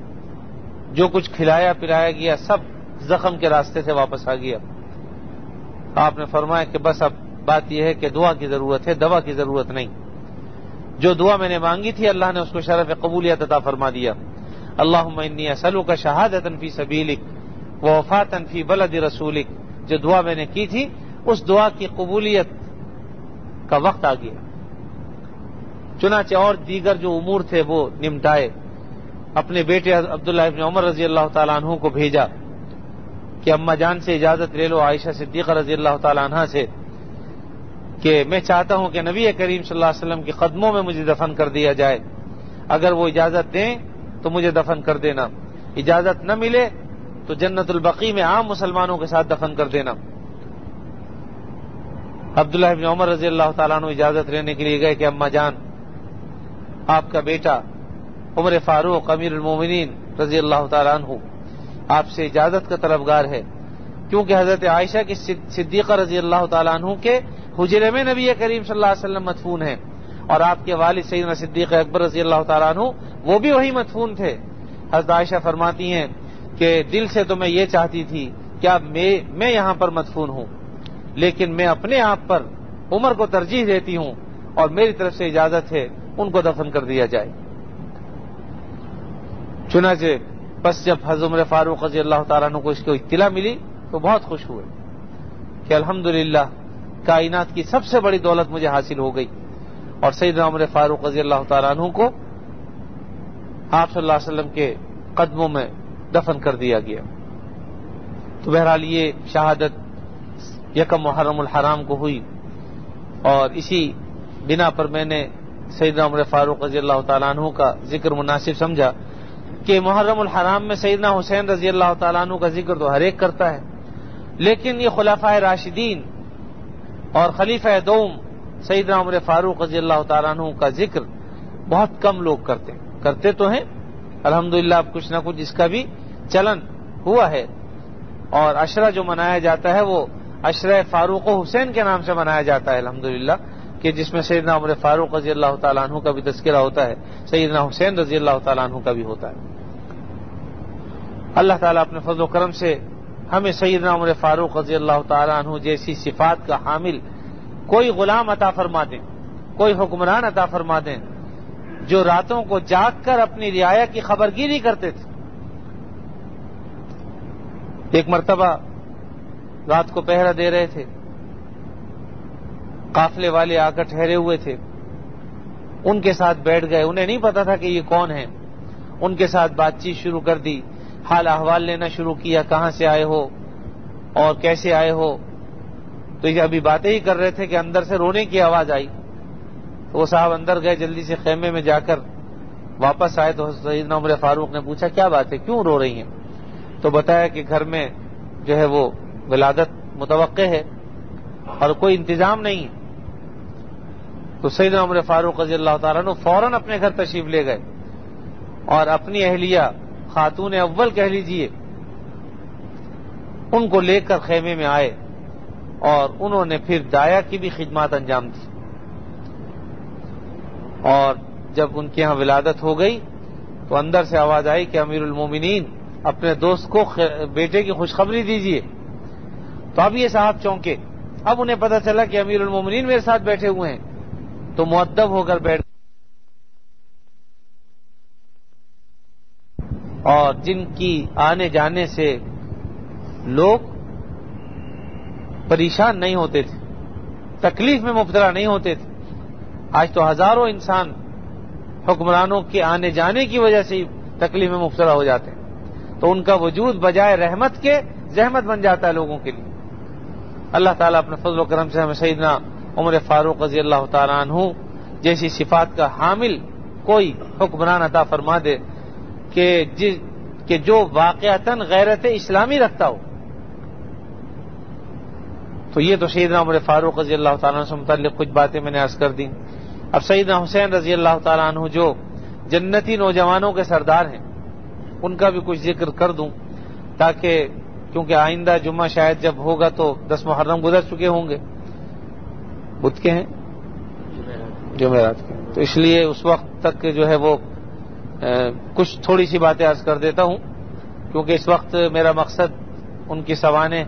جو کچھ کھلایا پلایا گیا، سب زخم کے راستے سے واپس آ گیا۔ آپ نے فرمایا کہ بس اب بات یہ ہے کہ دعا کی ضرورت ہے، دوا کی ضرورت نہیں۔ جو دعا میں نے مانگی تھی، اللہ نے اس کو شرف قبولیت عطا فرما دیا۔ اللہ انی اسلو کا شہادت فی سبیلک و وفات فی بلد رسولک۔ جو دعا میں نے کی تھی، اس دعا کی قبولیت کا وقت آ گیا۔ چنانچہ اور دیگر جو امور تھے، وہ نمٹائے۔ اپنے بیٹے عبداللہ ابن عمر رضی اللہ تعالیٰ عنہ کو بھیجا کہ اما جان سے اجازت لے لو، عائشہ صدیقہ رضی اللہ تعالیٰ عنہ سے، کہ میں چاہتا ہوں کہ نبی کریم صلی اللہ علیہ وسلم کے قدموں میں مجھے دفن کر دیا جائے۔ اگر وہ اجازت دیں تو مجھے دفن کر دینا۔ اجازت نہ ملے تو جنت البقی میں عام مسلمانوں کے ساتھ دفن کر دینا۔ عبداللہ ابن عمر رضی اللہ تعالیٰ عنہ اجازت لینے کے لیے گئے کہ اما جان، آپ کا بیٹا عمر فاروق، امیر المومنین رضی اللہ تعالیٰ عنہ، آپ سے اجازت کا طلبگار ہے۔ کیونکہ حضرت عائشہ کی صدیقہ رضی اللہ تعالیٰ عنہ کے حجر میں نبی کریم صلی اللہ علیہ وسلم مدفون ہیں۔ اور آپ کے والد سیدنا صدیق اکبر رضی اللہ تعالیٰ عنہ، وہ بھی وہی مدفون تھے۔ حضرت عائشہ فرماتی ہیں کہ دل سے تو میں یہ چاہتی تھی کہ اب میں یہاں پر مدفون ہوں؟ لیکن میں اپنے آپ پر عمر کو ترجیح دیتی ہوں اور میری طرف سے اجازت ہے، ان کو دفن کر دیا جائے۔ چنانچہ بس جب حضرت عمر فاروق رضی اللہ تعالیٰ عنہ کو اس کی اطلاع ملی تو بہت خوش ہوئے کہ الحمدللہ کائنات کی سب سے بڑی دولت مجھے حاصل ہو گئی اور سیدنا عمر فاروق رضی اللہ تعالیٰ عنہ کو آپ صلی اللہ علیہ وسلم کے قدموں میں دفن کر دیا گیا۔ تو بہرحال یہ شہادت یکم محرم الحرام کو ہوئی اور اسی بنا پر میں نے سیدنا عمر فاروق رضی اللہ تعالیٰ عنہ کا ذکر مناسب سمجھا۔ کہ محرم الحرام میں سیدنا حسین رضی اللہ تعالیٰ عنہ کا ذکر تو ہر ایک کرتا ہے۔ لیکن یہ خلافہ راشدین اور خلیفہ دوم سیدنا عمر فاروق رضی اللہ تعالیٰ عنہ کا ذکر بہت کم لوگ کرتے کرتے تو ہیں، الحمدللہ اب کچھ نہ کچھ اس کا بھی چلن ہوا ہے۔ اور اشرا جو منایا جاتا ہے وہ اشرہ فاروق و حسین کے نام سے منایا جاتا ہے، الحمدللہ۔ کہ جس میں سیدنا عمر فاروق رضی اللہ تعالیٰ عنہ کا بھی تذکرہ ہوتا ہے، سیدنا حسین رضی اللہ تعالیٰ عنہ کا بھی ہوتا ہے۔ اللہ تعالیٰ اپنے فضل و کرم سے ہمیں سیدنا عمر فاروق رضی اللہ تعالیٰ عنہ جیسی صفات کا حامل کوئی غلام عطا فرما دیں، کوئی حکمران عطا فرما دیں جو راتوں کو جاگ کر اپنی رعایا کی خبر گیری کرتے تھے۔ ایک مرتبہ رات کو پہرا دے رہے تھے۔ قافلے والے آ کر ٹھہرے ہوئے تھے۔ ان کے ساتھ بیٹھ گئے۔ انہیں نہیں پتا تھا کہ یہ کون ہے ان کے ساتھ بات چیت شروع کر دی۔ حال احوال لینا شروع کیا، کہاں سے آئے ہو اور کیسے آئے ہو؟ تو یہ ابھی باتیں ہی کر رہے تھے کہ اندر سے رونے کی آواز آئی۔ تو وہ صاحب اندر گئے، جلدی سے خیمے میں جا کر واپس آئے۔ تو سعید عمر فاروق نے پوچھا، کیا بات ہے؟ کیوں رو رہی ہیں؟ تو بتایا کہ گھر میں جو ہے وہ ولادت متوقع ہے اور کوئی انتظام نہیں تو سعید عمر فاروق رضی اللہ تعالیٰ نے فوراً اپنے گھر تشریف لے گئے اور اپنی اہلیہ خاتون اول کہہ لیجیے۔ ان کو لے کر خیمے میں آئے اور انہوں نے پھر دایا کی بھی خدمات انجام دی۔ اور جب ان کے یہاں ولادت ہو گئی تو اندر سے آواز آئی کہ امیر المومنین اپنے دوست کو بیٹے کی خوشخبری دیجیے تو اب یہ صاحب چونکے، اب انہیں پتا چلا کہ امیر المومنین میرے ساتھ بیٹھے ہوئے ہیں۔ تو معدب ہو کر بیٹھ اور جن کی آنے جانے سے لوگ پریشان نہیں ہوتے تھے، تکلیف میں مبتلا نہیں ہوتے تھے۔ آج تو ہزاروں انسان حکمرانوں کے آنے جانے کی وجہ سے تکلیف میں مبتلا ہو جاتے ہیں۔ تو ان کا وجود بجائے رحمت کے زحمت بن جاتا ہے لوگوں کے لیے۔ اللہ تعالیٰ اپنے فضل و کرم سے ہمیں سیدنا عمر فاروق رضی اللہ تعالیٰ عنہ جیسی صفات کا حامل کوئی حکمران عطا فرما دے کہ کہ جو واقعتاً غیرت اسلامی رکھتا ہو۔ تو یہ تو سیدنا عمر فاروق رضی اللہ تعالیٰ سے متعلق کچھ باتیں میں نے عرض کر دی۔ اب سیدنا حسین رضی اللہ تعالیٰ عنہ جو جنتی نوجوانوں کے سردار ہیں، ان کا بھی کچھ ذکر کر دوں تاکہ کیونکہ آئندہ جمعہ شاید جب ہوگا تو دس محرم گزر چکے ہوں گے۔ بدھ کے ہیں؟ جمعرات کے تو اس لیے اس وقت تک جو ہے وہ کچھ تھوڑی سی باتیں عرض کر دیتا ہوں، کیونکہ اس وقت میرا مقصد ان کی سوانح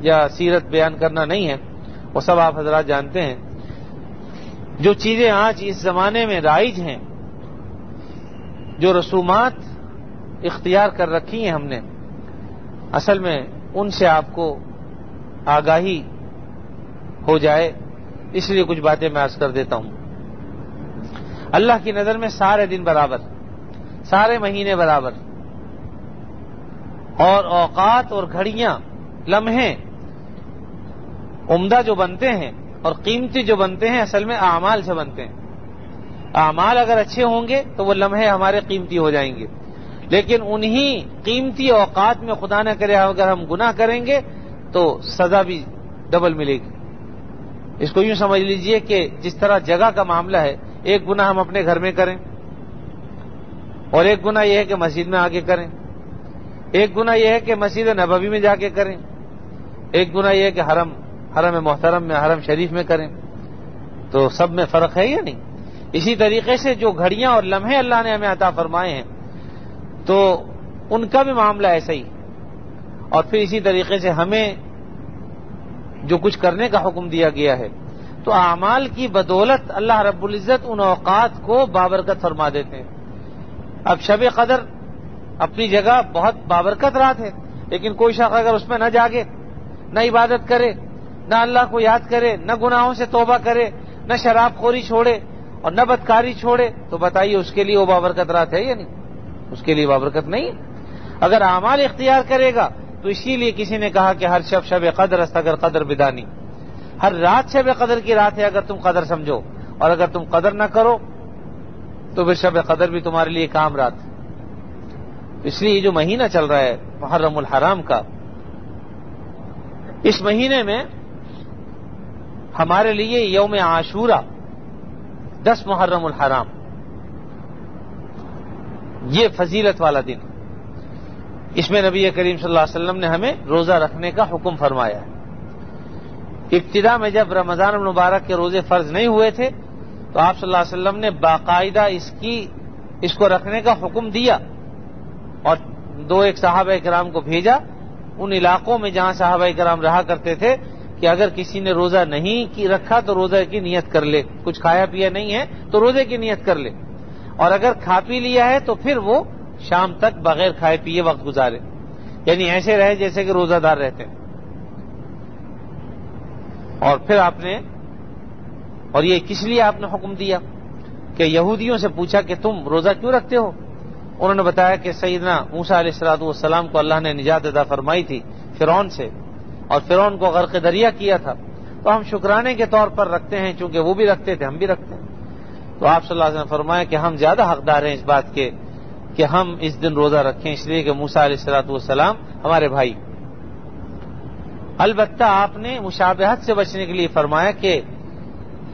یا سیرت بیان کرنا نہیں ہے، وہ سب آپ حضرات جانتے ہیں۔ جو چیزیں آج اس زمانے میں رائج ہیں، جو رسومات اختیار کر رکھی ہیں ہم نے، اصل میں ان سے آپ کو آگاہی ہو جائے۔ اس لیے کچھ باتیں میں عرض کر دیتا ہوں۔ اللہ کی نظر میں سارے دن برابر، سارے مہینے برابر۔ اور اوقات اور گھڑیاں، لمحے، عمدہ جو بنتے ہیں اور قیمتی جو بنتے ہیں، اصل میں اعمال سے بنتے ہیں۔ اعمال اگر اچھے ہوں گے تو وہ لمحے ہمارے قیمتی ہو جائیں گے۔ لیکن انہی قیمتی اوقات میں خدا نہ کرے اگر ہم گناہ کریں گے تو سزا بھی ڈبل ملے گی۔ اس کو یوں سمجھ لیجیے کہ جس طرح جگہ کا معاملہ ہے، ایک گنا ہم اپنے گھر میں کریں اور ایک گنا یہ ہے کہ مسجد میں آگے کریں۔ ایک گنا یہ ہے کہ مسجد نبوی میں جا کے کریں۔ ایک گنا یہ ہے کہ حرم حرم محترم میں، حرم شریف میں کریں۔ تو سب میں فرق ہے یا نہیں؟ اسی طریقے سے جو گھڑیاں اور لمحے اللہ نے ہمیں عطا فرمائے ہیں، تو ان کا بھی معاملہ ایسا ہی۔ اور پھر اسی طریقے سے ہمیں جو کچھ کرنے کا حکم دیا گیا ہے۔ تو اعمال کی بدولت اللہ رب العزت ان اوقات کو بابرکت فرما دیتے ہیں۔ اب شب قدر اپنی جگہ بہت بابرکت رات ہے، لیکن کوئی شخص اگر اس میں نہ جاگے، نہ عبادت کرے، نہ اللہ کو یاد کرے، نہ گناہوں سے توبہ کرے، نہ شراب خوری چھوڑے اور نہ بدکاری چھوڑے، تو بتائیے اس کے لیے وہ بابرکت رات ہے یا نہیں؟ اس کے لیے بابرکت نہیں اگر اعمال اختیار کرے گا تو اسی لیے کسی نے کہا کہ ہر شب شب قدر است، اگر قدر بدانی ہر رات شب قدر کی رات ہے اگر تم قدر سمجھو۔ اور اگر تم قدر نہ کرو، تو پھر شب قدر بھی تمہارے لیے کام رات۔ اس لیے جو مہینہ چل رہا ہے، محرم الحرام کا، اس مہینے میں ہمارے لیے یوم عاشورہ، دس محرم الحرام۔ یہ فضیلت والا دن۔ اس میں نبی کریم صلی اللہ علیہ وسلم نے ہمیں روزہ رکھنے کا حکم فرمایا ہے۔ ابتدا میں جب رمضان المبارک کے روزے فرض نہیں ہوئے تھے، تو آپ صلی اللہ علیہ وسلم نے باقاعدہ اس کی، اس کو رکھنے کا حکم دیا اور دو ایک صحابہ کرام کو بھیجا۔ ان علاقوں میں جہاں صحابہ کرام رہا کرتے تھے کہ اگر کسی نے روزہ نہیں کی، رکھا تو روزہ کی نیت کر لے۔ کچھ کھایا پیا نہیں ہے تو روزے کی نیت کر لے۔ اور اگر کھا پی لیا ہے تو پھر وہ شام تک بغیر کھائے پیے وقت گزارے۔ یعنی ایسے رہے جیسے کہ روزہ دار رہتے ہیں۔ اور پھر آپ نے اور یہ کس لیے آپ نے حکم دیا؟ کہ یہودیوں سے پوچھا کہ تم روزہ کیوں رکھتے ہو؟ انہوں نے بتایا کہ سیدنا موسا علیہ السلاط والسلام کو اللہ نے نجات ادا فرمائی تھی فرون سے، اور فرون کو غرق دریا کیا تھا۔ تو ہم شکرانے کے طور پر رکھتے ہیں، چونکہ وہ بھی رکھتے تھے، ہم بھی رکھتے ہیں۔ تو آپ صلی اللہ علیہ وسلم فرمایا کہ ہم زیادہ حقدار ہیں اس بات کے کہ ہم اس دن روزہ رکھیں، اس لیے کہ موسا علیہ السلاط والسلام ہمارے بھائی۔ البتہ آپ نے مشابہت سے بچنے کے لیے فرمایا کہ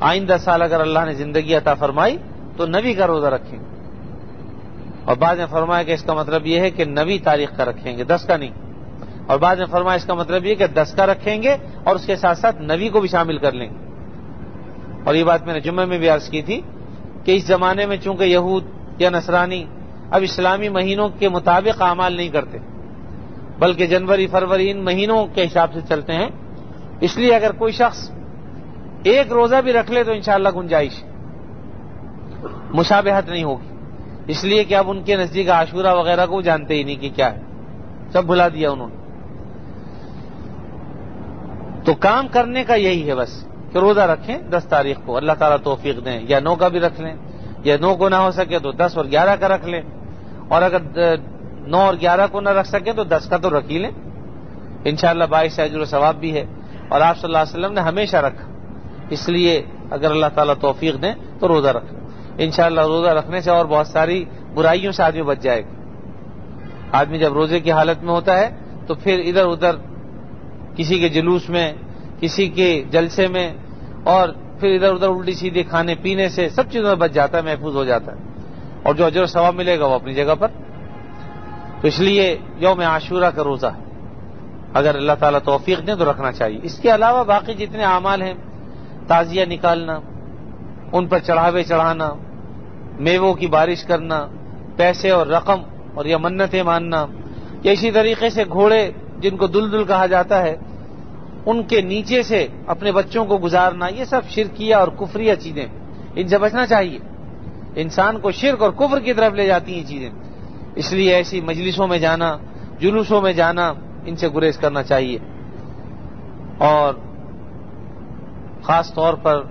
آئندہ سال اگر اللہ نے زندگی عطا فرمائی تو نبی کا روزہ رکھیں۔ اور بعد میں فرمایا کہ اس کا مطلب یہ ہے کہ نبی تاریخ کا رکھیں گے، دس کا نہیں۔ اور بعد میں فرمایا اس کا مطلب یہ کہ دس کا رکھیں گے اور اس کے ساتھ ساتھ نبی کو بھی شامل کر لیں۔ گے اور یہ بات میں نے جمعے میں بھی عرض کی تھی کہ اس زمانے میں چونکہ یہود یا نصرانی اب اسلامی مہینوں کے مطابق اعمال نہیں کرتے بلکہ جنوری فروری ان مہینوں کے حساب سے چلتے ہیں اس لیے اگر کوئی شخص ایک روزہ بھی رکھ لے تو انشاءاللہ گنجائش مشابہت نہیں ہوگی۔ اس لیے کہ اب ان کے نزدیک عاشورہ وغیرہ کو جانتے ہی نہیں کہ کیا ہے۔ سب بھلا دیا انہوں نے۔ تو کام کرنے کا یہی ہے بس کہ روزہ رکھیں دس تاریخ کو۔ اللہ تعالیٰ توفیق دیں۔ یا نو کا بھی رکھ لیں۔ یا نو کو نہ ہو سکے تو دس اور گیارہ کا رکھ لیں۔ اور اگر نو اور گیارہ کو نہ رکھ سکے تو دس کا تو رکھ ہی لیں۔ ان شاء اللہ باعث و ثواب بھی ہے۔ اور آپ صلی اللہ علیہ وسلم نے ہمیشہ رکھا۔ اس لیے اگر اللہ تعالیٰ توفیق دیں تو روزہ رکھ۔ لیں ان شاء اللہ روزہ رکھنے سے اور بہت ساری برائیوں سے آدمی بچ جائے گا۔ آدمی جب روزے کی حالت میں ہوتا ہے تو پھر ادھر ادھر کسی کے جلوس میں، کسی کے جلسے میں اور پھر ادھر ادھر الٹی سیدھی کھانے پینے سے سب چیزوں میں بچ جاتا ہے، محفوظ ہو جاتا ہے۔ اور جو اجر ثواب ملے گا وہ اپنی جگہ پر۔ تو اس لیے یوم عاشورہ کا روزہ ہے۔ اگر اللہ تعالیٰ توفیق دیں تو رکھنا چاہیے۔ اس کے علاوہ باقی جتنے اعمال ہیں، تازیہ نکالنا، ان پر چڑھاوے چڑھانا، میووں کی بارش کرنا، پیسے اور رقم اور یا منتیں ماننا، یا اسی طریقے سے گھوڑے جن کو دل دل کہا جاتا ہے، ان کے نیچے سے اپنے بچوں کو گزارنا، یہ سب شرکیا اور کفری چیزیں۔ ان سے بچنا چاہیے۔ انسان کو شرک اور کفر کی طرف لے جاتی ہیں چیزیں۔ اس لیے ایسی مجلسوں میں جانا، جلوسوں میں جانا ان سے گریز کرنا چاہیے۔ اور خاص طور پر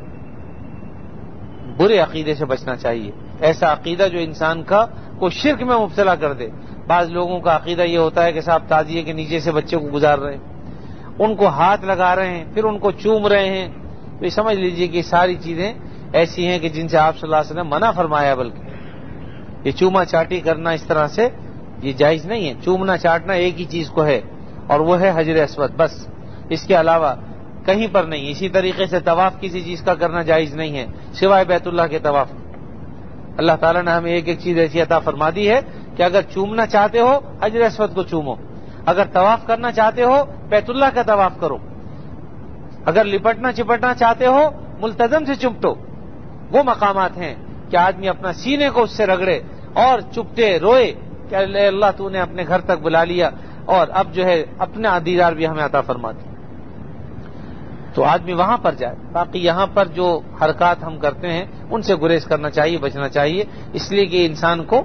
برے عقیدے سے بچنا چاہیے۔ ایسا عقیدہ جو انسان کا کو شرک میں مبتلا کر دے۔ بعض لوگوں کا عقیدہ یہ ہوتا ہے کہ صاحب تازیے کے نیچے سے بچے کو گزار رہے ہیں۔ ان کو ہاتھ لگا رہے ہیں، پھر ان کو چوم رہے ہیں۔ تو یہ سمجھ لیجیے کہ ساری چیزیں ایسی ہیں کہ جن سے آپ صلی اللہ علیہ وسلم منع فرمایا، بلکہ یہ چوما چاٹی کرنا اس طرح سے یہ جائز نہیں ہے۔ چومنا چاٹنا ایک ہی چیز کو ہے اور وہ ہے حجر اسود، بس۔ اس کے علاوہ کہیں پر نہیں۔ اسی طریقے سے طواف کسی چیز کا کرنا جائز نہیں ہے، سوائے بیت اللہ کے طواف۔ اللہ تعالیٰ نے ہمیں ایک ایک چیز ایسی عطا فرما دی ہے کہ اگر چومنا چاہتے ہو، حجر اسود کو چومو۔ اگر طواف کرنا چاہتے ہو، بیت اللہ کا طواف کرو۔ اگر لپٹنا چپٹنا چاہتے ہو ملتظم سے چپٹو وہ مقامات ہیں کہ آدمی اپنا سینے کو اس سے رگڑے اور چپٹے روئے کہ اللہ تو نے اپنے گھر تک بلا لیا اور اب جو ہے اپنا دیدار بھی ہمیں عطا فرما دی تو آدمی وہاں پر جائے۔ باقی یہاں پر جو حرکات ہم کرتے ہیں، ان سے گریز کرنا چاہیے، بچنا چاہیے۔ اس لیے کہ انسان کو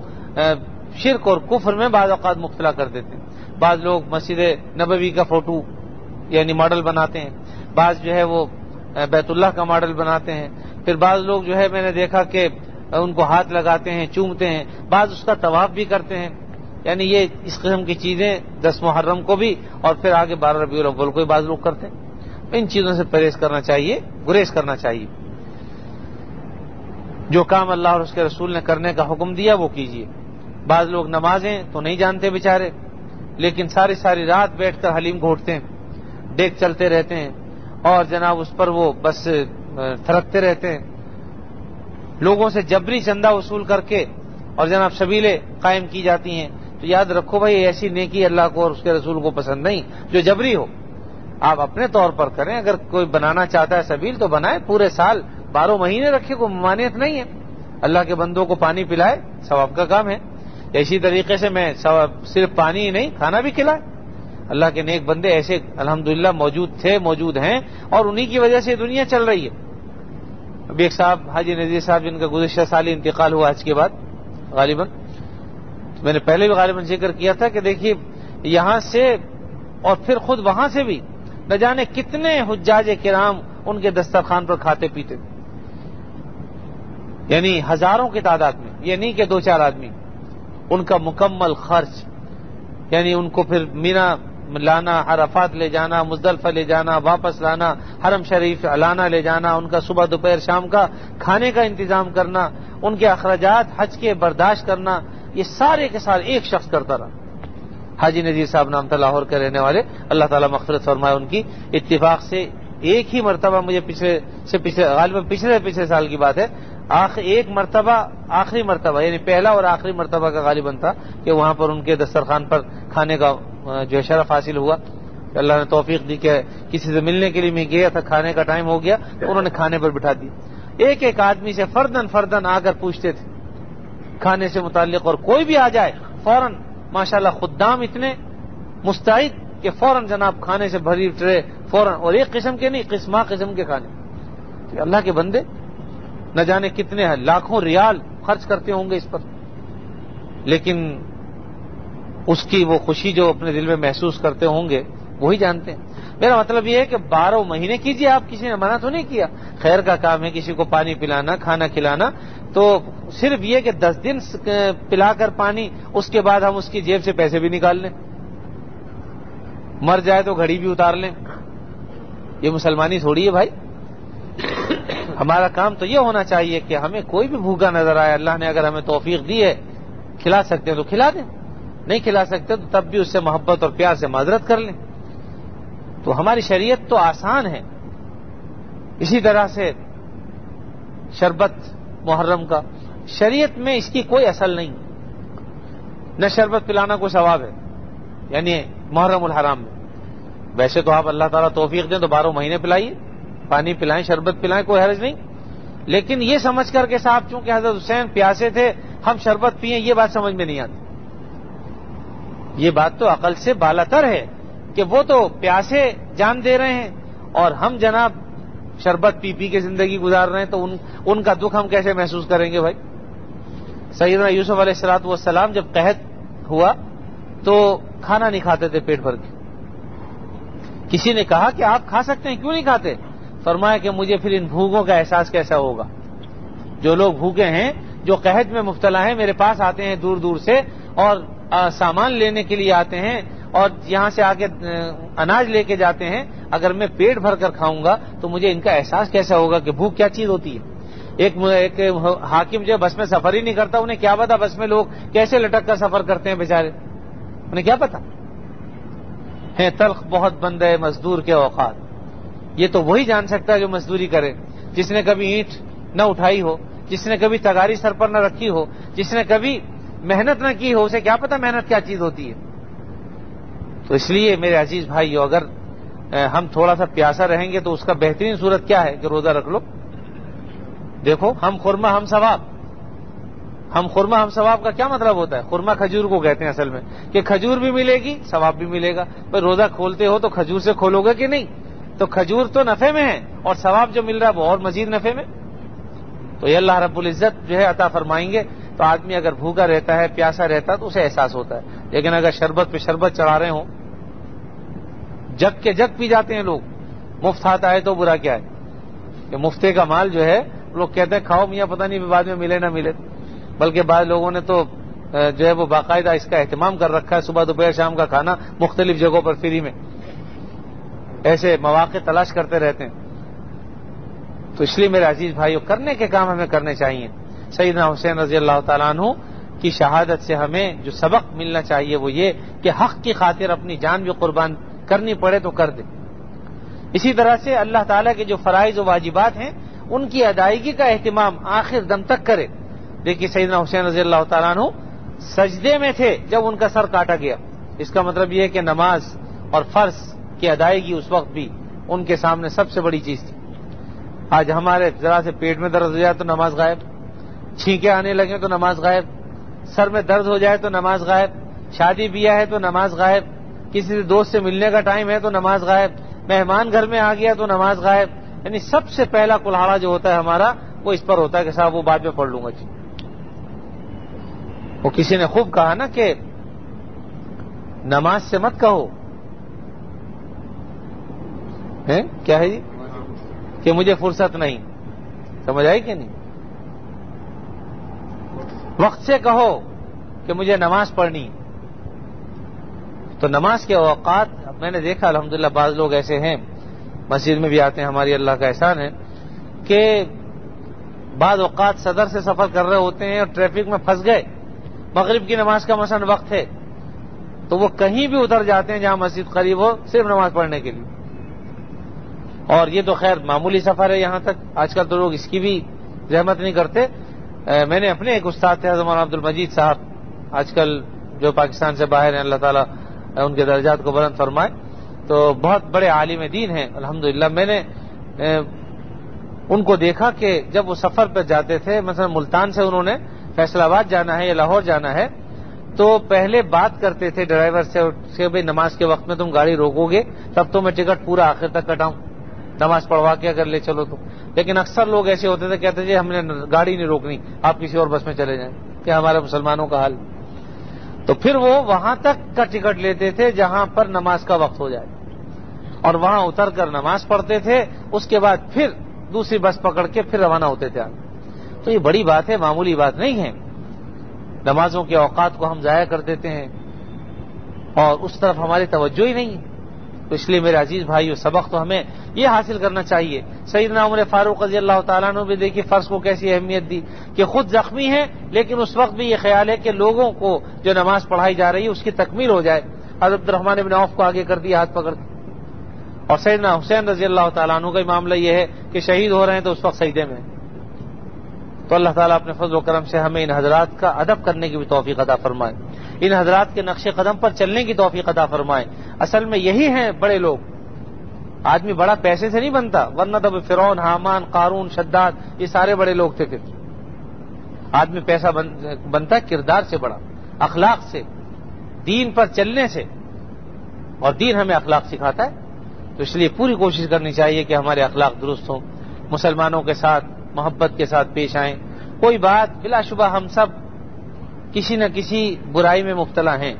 شرک اور کفر میں بعض اوقات مبتلا کر دیتے ہیں۔ بعض لوگ مسجد نبوی کا فوٹو یعنی ماڈل بناتے ہیں۔ بعض جو ہے وہ بیت اللہ کا ماڈل بناتے ہیں۔ پھر بعض لوگ جو ہے میں نے دیکھا کہ ان کو ہاتھ لگاتے ہیں، چومتے ہیں، بعض اس کا طواف بھی کرتے ہیں۔ یعنی یہ اس قسم کی چیزیں دس محرم کو بھی اور پھر آگے بارہ ربیع الاول کو بھی بعض لوگ کرتے ہیں۔ ان چیزوں سے پرہیز کرنا چاہیے، گریز کرنا چاہیے۔ جو کام اللہ اور اس کے رسول نے کرنے کا حکم دیا وہ کیجیے بعض لوگ نمازیں تو نہیں جانتے بےچارے لیکن ساری ساری رات بیٹھ کر حلیم گھوٹتے ہیں ڈیک چلتے رہتے ہیں اور جناب اس پر وہ بس تھرکتے رہتے ہیں۔ لوگوں سے جبری چندہ وصول کر کے اور جناب شبیلیں قائم کی جاتی ہیں۔ تو یاد رکھو بھائی، ایسی نیکی اللہ کو اور اس کے رسول کو پسند نہیں، جو جبری ہو۔ آپ اپنے طور پر کریں، اگر کوئی بنانا چاہتا ہے سبیل تو بنائے، پورے سال بارہ مہینے رکھے، کوئی ممانعت نہیں ہے۔ اللہ کے بندوں کو پانی پلائے، ثواب کا کام ہے۔ اسی طریقے سے میں صرف پانی ہی نہیں، کھانا بھی کھلائے۔ اللہ کے نیک بندے ایسے الحمدللہ موجود تھے، موجود ہیں، اور انہی کی وجہ سے دنیا چل رہی ہے۔ ابھی ایک صاحب، حاجی نذیر صاحب، جن کا گزشتہ سالی انتقال ہوا آج کے بعد، غالباً۔ میں نے پہلے بھی غالباً ذکر کیا تھا کہ دیکھیے، یہاں سے اور پھر خود وہاں سے بھی نہ جانے کتنے حجاج کرام ان کے دسترخوان پر کھاتے پیتے۔ یعنی ہزاروں کی تعداد میں، یہ نہیں کہ دو چار آدمی۔ ان کا مکمل خرچ یعنی ان کو پھر مینا لانا، عرفات لے جانا، مزدلفہ لے جانا، واپس لانا، حرم شریف لانا لے جانا، ان کا صبح، دوپہر، شام کا کھانے کا انتظام کرنا، ان کے اخراجات، حج کے برداشت کرنا، یہ سارے کے سارے ایک شخص کرتا رہا۔ حاجی نذیر صاحب نام تھا لاہور کے رہنے والے، اللہ تعالیٰ مغفرت فرمائے ان کی۔ اتفاق سے ایک ہی مرتبہ مجھے پچھلے سے پچھلے، غالباً پچھلے پچھلے سال کی بات ہے ایک مرتبہ، آخری مرتبہ یعنی پہلا اور آخری مرتبہ کا غالباً تھا کہ وہاں پر ان کے دسترخوان پر کھانے کا جو شرف حاصل ہوا اللہ نے توفیق دی کہ کسی سے ملنے کے لیے میں گیا تھا، کھانے کا ٹائم ہو گیا انہوں نے کھانے پر بٹھا دی۔ ایک ایک آدمی سے فردن فردن آ کر پوچھتے تھے۔ کھانے سے متعلق اور کوئی بھی آ جائے، فوراً ماشاء اللہ خدام اتنے مستعد کہ فوراً جناب کھانے سے بھری ٹرے، فوراً، اور ایک قسم کے نہیں قسمہ قسم کے کھانے۔ اللہ کے بندے، نہ جانے کتنے ہیں، لاکھوں ریال خرچ کرتے ہوں گے اس پر۔ لیکن اس کی وہ خوشی جو اپنے دل میں محسوس کرتے ہوں گے وہی جانتے ہیں۔ میرا مطلب یہ ہے کہ بارہ مہینے کیجیے، آپ کسی نے منع تو نہیں کیا۔ خیر کا کام ہے کسی کو پانی پلانا، کھانا کھلانا۔ تو صرف یہ کہ دس دن پلا کر پانی، اس کے بعد ہم اس کی جیب سے پیسے بھی نکال لیں۔ مر جائے تو گھڑی بھی اتار لیں۔ یہ مسلمانی تھوڑی ہے بھائی۔ ہمارا کام تو یہ ہونا چاہیے کہ ہمیں کوئی بھی بھوکا نظر آئے، اللہ نے اگر ہمیں توفیق دی ہے، کھلا سکتے ہیں تو کھلا دیں۔ نہیں کھلا سکتے تو تب بھی اس سے محبت اور پیار سے معذرت کر لیں۔ تو ہماری شریعت تو آسان ہے۔ اسی طرح سے شربت محرم کا۔ شریعت میں اس کی کوئی اصل نہیں۔ نہ شربت پلانا کوئی ثواب ہے۔ یعنی محرم الحرام میں۔ ویسے تو آپ اللہ تعالیٰ توفیق دیں تو بارہ مہینے پلائیے۔ پانی پلائیں، شربت پلائیں، کوئی حرج نہیں۔ لیکن یہ سمجھ کر کے صاحب، چونکہ حضرت حسین پیاسے تھے، ہم شربت پیئیں، یہ بات سمجھ میں نہیں آتی۔ یہ بات تو عقل سے بالا تر ہے کہ وہ تو پیاسے جان دے رہے ہیں اور ہم جناب شربت پی پی کے زندگی گزار رہے ہیں تو ان ان کا دکھ ہم کیسے محسوس کریں گے بھائی؟ سیدنا یوسف علیہ السلاط والسلام جب قحط ہوا تو کھانا نہیں کھاتے تھے پیٹ بھر کے۔ کسی نے کہا کہ آپ کھا سکتے ہیں، کیوں نہیں کھاتے؟ فرمایا کہ مجھے پھر ان بھوکوں کا احساس کیسا ہوگا؟ جو لوگ بھوکے ہیں، جو قحط میں مبتلا ہیں، میرے پاس آتے ہیں دور دور سے اور سامان لینے کے لیے آتے ہیں اور یہاں سے آ کے اناج لے کے جاتے ہیں۔ اگر میں پیٹ بھر کر کھاؤں گا تو مجھے ان کا احساس کیسا ہوگا کہ بھوک کیا چیز ہوتی ہے؟ ایک ایک حاکم جو بس میں سفر ہی نہیں کرتا، انہیں کیا پتا بس میں لوگ کیسے لٹک کر سفر کرتے ہیں بیچارے؟ انہیں کیا پتا؟ ہے تلخ بہت بند ہے مزدور کے اوقات۔ یہ تو وہی جان سکتا ہے جو مزدوری کرے۔ جس نے کبھی اینٹ نہ اٹھائی ہو، جس نے کبھی تگاری سر پر نہ رکھی ہو، جس نے کبھی محنت نہ کی ہو، اسے کیا پتا محنت کیا چیز ہوتی ہے۔ تو اس لیے میرے عزیز بھائی اگر ہم تھوڑا سا پیاسا رہیں گے تو اس کا بہترین صورت کیا ہے کہ روزہ رکھ لو۔ دیکھو، ہم خورما ہم ثواب۔ ہم خورما ہم ثواب کا کیا مطلب ہوتا ہے؟ خورما کھجور کو کہتے ہیں اصل میں کہ کھجور بھی ملے گی، ثواب بھی ملے گا۔ بھائی، روزہ کھولتے ہو تو کھجور سے کھولو گے کہ نہیں؟ تو کھجور تو نفے میں ہے اور ثواب جو مل رہا ہے وہ اور مزید نفے میں؟ تو یہ اللہ رب العزت جو ہے عطا فرمائیں گے۔ تو آدمی اگر بھوکا رہتا ہے، پیاسا رہتا ہے، تو اسے احساس ہوتا ہے۔ لیکن اگر شربت پہ شربت چڑھا رہے ہوں، جگ کے جگ پی جاتے ہیں لوگ۔ مفت آتا ہے تو برا کیا ہے؟ کہ مفتے کا مال جو ہے، لوگ کہتے ہیں، کھاؤ میاں، پتہ نہیں بعد میں ملے نہ ملے۔ بلکہ بعض لوگوں نے تو جو ہے وہ باقاعدہ اس کا اہتمام کر رکھا ہے، صبح، دوپہر، شام کا کھانا مختلف جگہوں پر فری میں۔ ایسے مواقع تلاش کرتے رہتے ہیں۔ تو اس لیے میرے عزیز بھائیو، کرنے کے کام ہمیں کرنے چاہیے۔ سیدنا حسین رضی اللہ تعالیٰ عنہ کی شہادت سے ہمیں جو سبق ملنا چاہیے وہ یہ کہ حق کی خاطر اپنی جان بھی قربان کرنی پڑے تو کر دے۔ اسی طرح سے اللہ تعالیٰ کے جو فرائض و واجبات ہیں، ان کی ادائیگی کا اہتمام آخر دم تک کرے۔ دیکھیے سیدنا حسین رضی اللہ تعالیٰ عنہ سجدے میں تھے جب ان کا سر کاٹا گیا۔ اس کا مطلب یہ ہے کہ نماز اور فرض کی ادائیگی اس وقت بھی ان کے سامنے سب سے بڑی چیز تھی۔ آج ہمارے ذرا سے پیٹ میں درد ہو جائے تو نماز غائب۔ چھینکے آنے لگے تو نماز غائب، سر میں درد ہو جائے تو نماز غائب، شادی بیاہ ہے تو نماز غائب، کسی دوست سے ملنے کا ٹائم ہے تو نماز غائب، مہمان گھر میں آ گیا تو نماز غائب یعنی سب سے پہلا کلاڑا جو ہوتا ہے ہمارا، وہ اس پر ہوتا ہے کہ صاحب وہ بعد میں پڑھ لوں گا جی۔ وہ کسی نے خوب کہا نا کہ نماز سے مت کہو۔ کیا ہے جی؟ کہ مجھے فرصت نہیں۔ سمجھ آئی کہ نہیں؟ وقت سے کہو کہ مجھے نماز پڑھنی۔ تو نماز کے اوقات میں نے دیکھا، الحمدللہ بعض لوگ ایسے ہیں، مسجد میں بھی آتے ہیں، ہماری اللہ کا احسان ہے، کہ بعض اوقات صدر سے سفر کر رہے ہوتے ہیں اور ٹریفک میں پھنس گئے۔ مغرب کی نماز کا مثلا وقت ہے۔ تو وہ کہیں بھی اتر جاتے ہیں جہاں مسجد قریب ہو، صرف نماز پڑھنے کے لیے۔ اور یہ تو خیر معمولی سفر ہے یہاں تک۔ آج کل تو لوگ اس کی بھی زحمت نہیں کرتے۔ میں نے اپنے ایک استاد تھے زمان عبد المجید صاحب، آج کل جو پاکستان سے باہر ہیں، اللہ تعالیٰ ان کے درجات کو بلند فرمائے۔ تو بہت بڑے عالم دین ہیں الحمد میں نے ان کو دیکھا کہ جب وہ سفر پہ جاتے تھے، مثلا ملتان سے انہوں نے فیصلہ آباد جانا ہے یا لاہور جانا ہے، تو پہلے بات کرتے تھے ڈرائیور سے بھائی نماز کے وقت میں تم گاڑی روکو گے، تب تو میں ٹکٹ پورا آخر تک کٹاؤں۔ نماز پڑھوا کے اگر لے چلو تو۔ لیکن اکثر لوگ ایسے ہوتے تھے، کہتے تھے، ہم نے گاڑی نہیں روکنی، آپ کسی اور بس میں چلے جائیں، کہ ہمارے مسلمانوں کا حال۔ تو پھر وہ وہاں تک کا ٹکٹ لیتے تھے جہاں پر نماز کا وقت ہو جائے۔ اور وہاں اتر کر نماز پڑھتے تھے، اس کے بعد پھر دوسری بس پکڑ کے پھر روانہ ہوتے تھے تو یہ بڑی بات ہے، معمولی بات نہیں ہے۔ نمازوں کے اوقات کو ہم ضائع کر دیتے ہیں، اور اس طرف ہماری توجہ ہی نہیں ہے۔ تو اس لیے میرے عزیز بھائی سبق تو ہمیں یہ حاصل کرنا چاہیے۔ سیدنا عمر فاروق رضی اللہ تعالیٰ نے بھی دیکھی فرض کو کیسی اہمیت دی کہ خود زخمی ہے لیکن اس وقت بھی یہ خیال ہے کہ لوگوں کو جو نماز پڑھائی جا رہی ہے، اس کی تکمیل ہو جائے۔ حضرت الرحمان ابن عوف کو آگے کر دیا ہاتھ پکڑ۔ اور سیدنا حسین رضی اللہ تعالیٰ عنہ کا معاملہ یہ ہے کہ شہید ہو رہے ہیں تو اس وقت سیدے میں۔ تو اللہ تعالیٰ اپنے فضل و کرم سے ہمیں ان حضرات کا ادب کرنے کی بھی توفیق عطا فرمائے۔ ان حضرات کے نقش قدم پر چلنے کی توفیق عطا فرمائے۔ اصل میں یہی ہیں بڑے لوگ۔ آدمی بڑا پیسے سے نہیں بنتا، ورنہ تب فرون حامان، قارون، شداد، یہ سارے بڑے لوگ تھے۔ پھر آدمی پیسہ بنتا کردار سے بڑا، اخلاق سے، دین پر چلنے سے۔ اور دین ہمیں اخلاق سکھاتا ہے۔ تو اس لیے پوری کوشش کرنی چاہیے کہ ہمارے اخلاق درست ہوں، مسلمانوں کے ساتھ، محبت کے ساتھ پیش آئیں۔ کوئی بات، بلا شبہ ہم سب کسی نہ کسی برائی میں مبتلا ہیں۔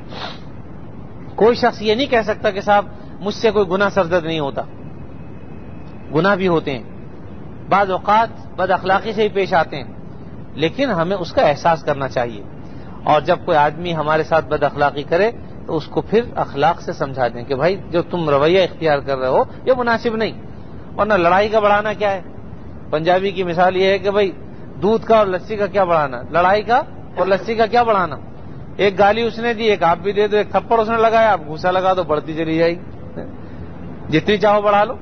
کوئی شخص یہ نہیں کہہ سکتا کہ صاحب، مجھ سے کوئی گناہ سرزد نہیں ہوتا۔ گناہ بھی ہوتے ہیں۔ بعض اوقات بد اخلاقی سے ہی پیش آتے ہیں۔ لیکن ہمیں اس کا احساس کرنا چاہیے۔ اور جب کوئی آدمی ہمارے ساتھ بد اخلاقی کرے، تو اس کو پھر اخلاق سے سمجھا دیں کہ بھائی، جو تم رویہ اختیار کر رہے ہو، یہ مناسب نہیں۔ ورنہ لڑائی کا بڑھانا کیا ہے؟ پنجابی کی مثال یہ ہے کہ بھائی، دودھ کا اور لسی کا کیا بڑھانا؟ لڑائی کا اور لسی کا کیا بڑھانا؟ ایک گالی اس نے دی، ایک آپ بھی دے دو، ایک تھپڑ اس نے لگایا، آپ گھوسا لگا دو، بڑھتی چلی جائے گی جتنی چاہو بڑھا لو۔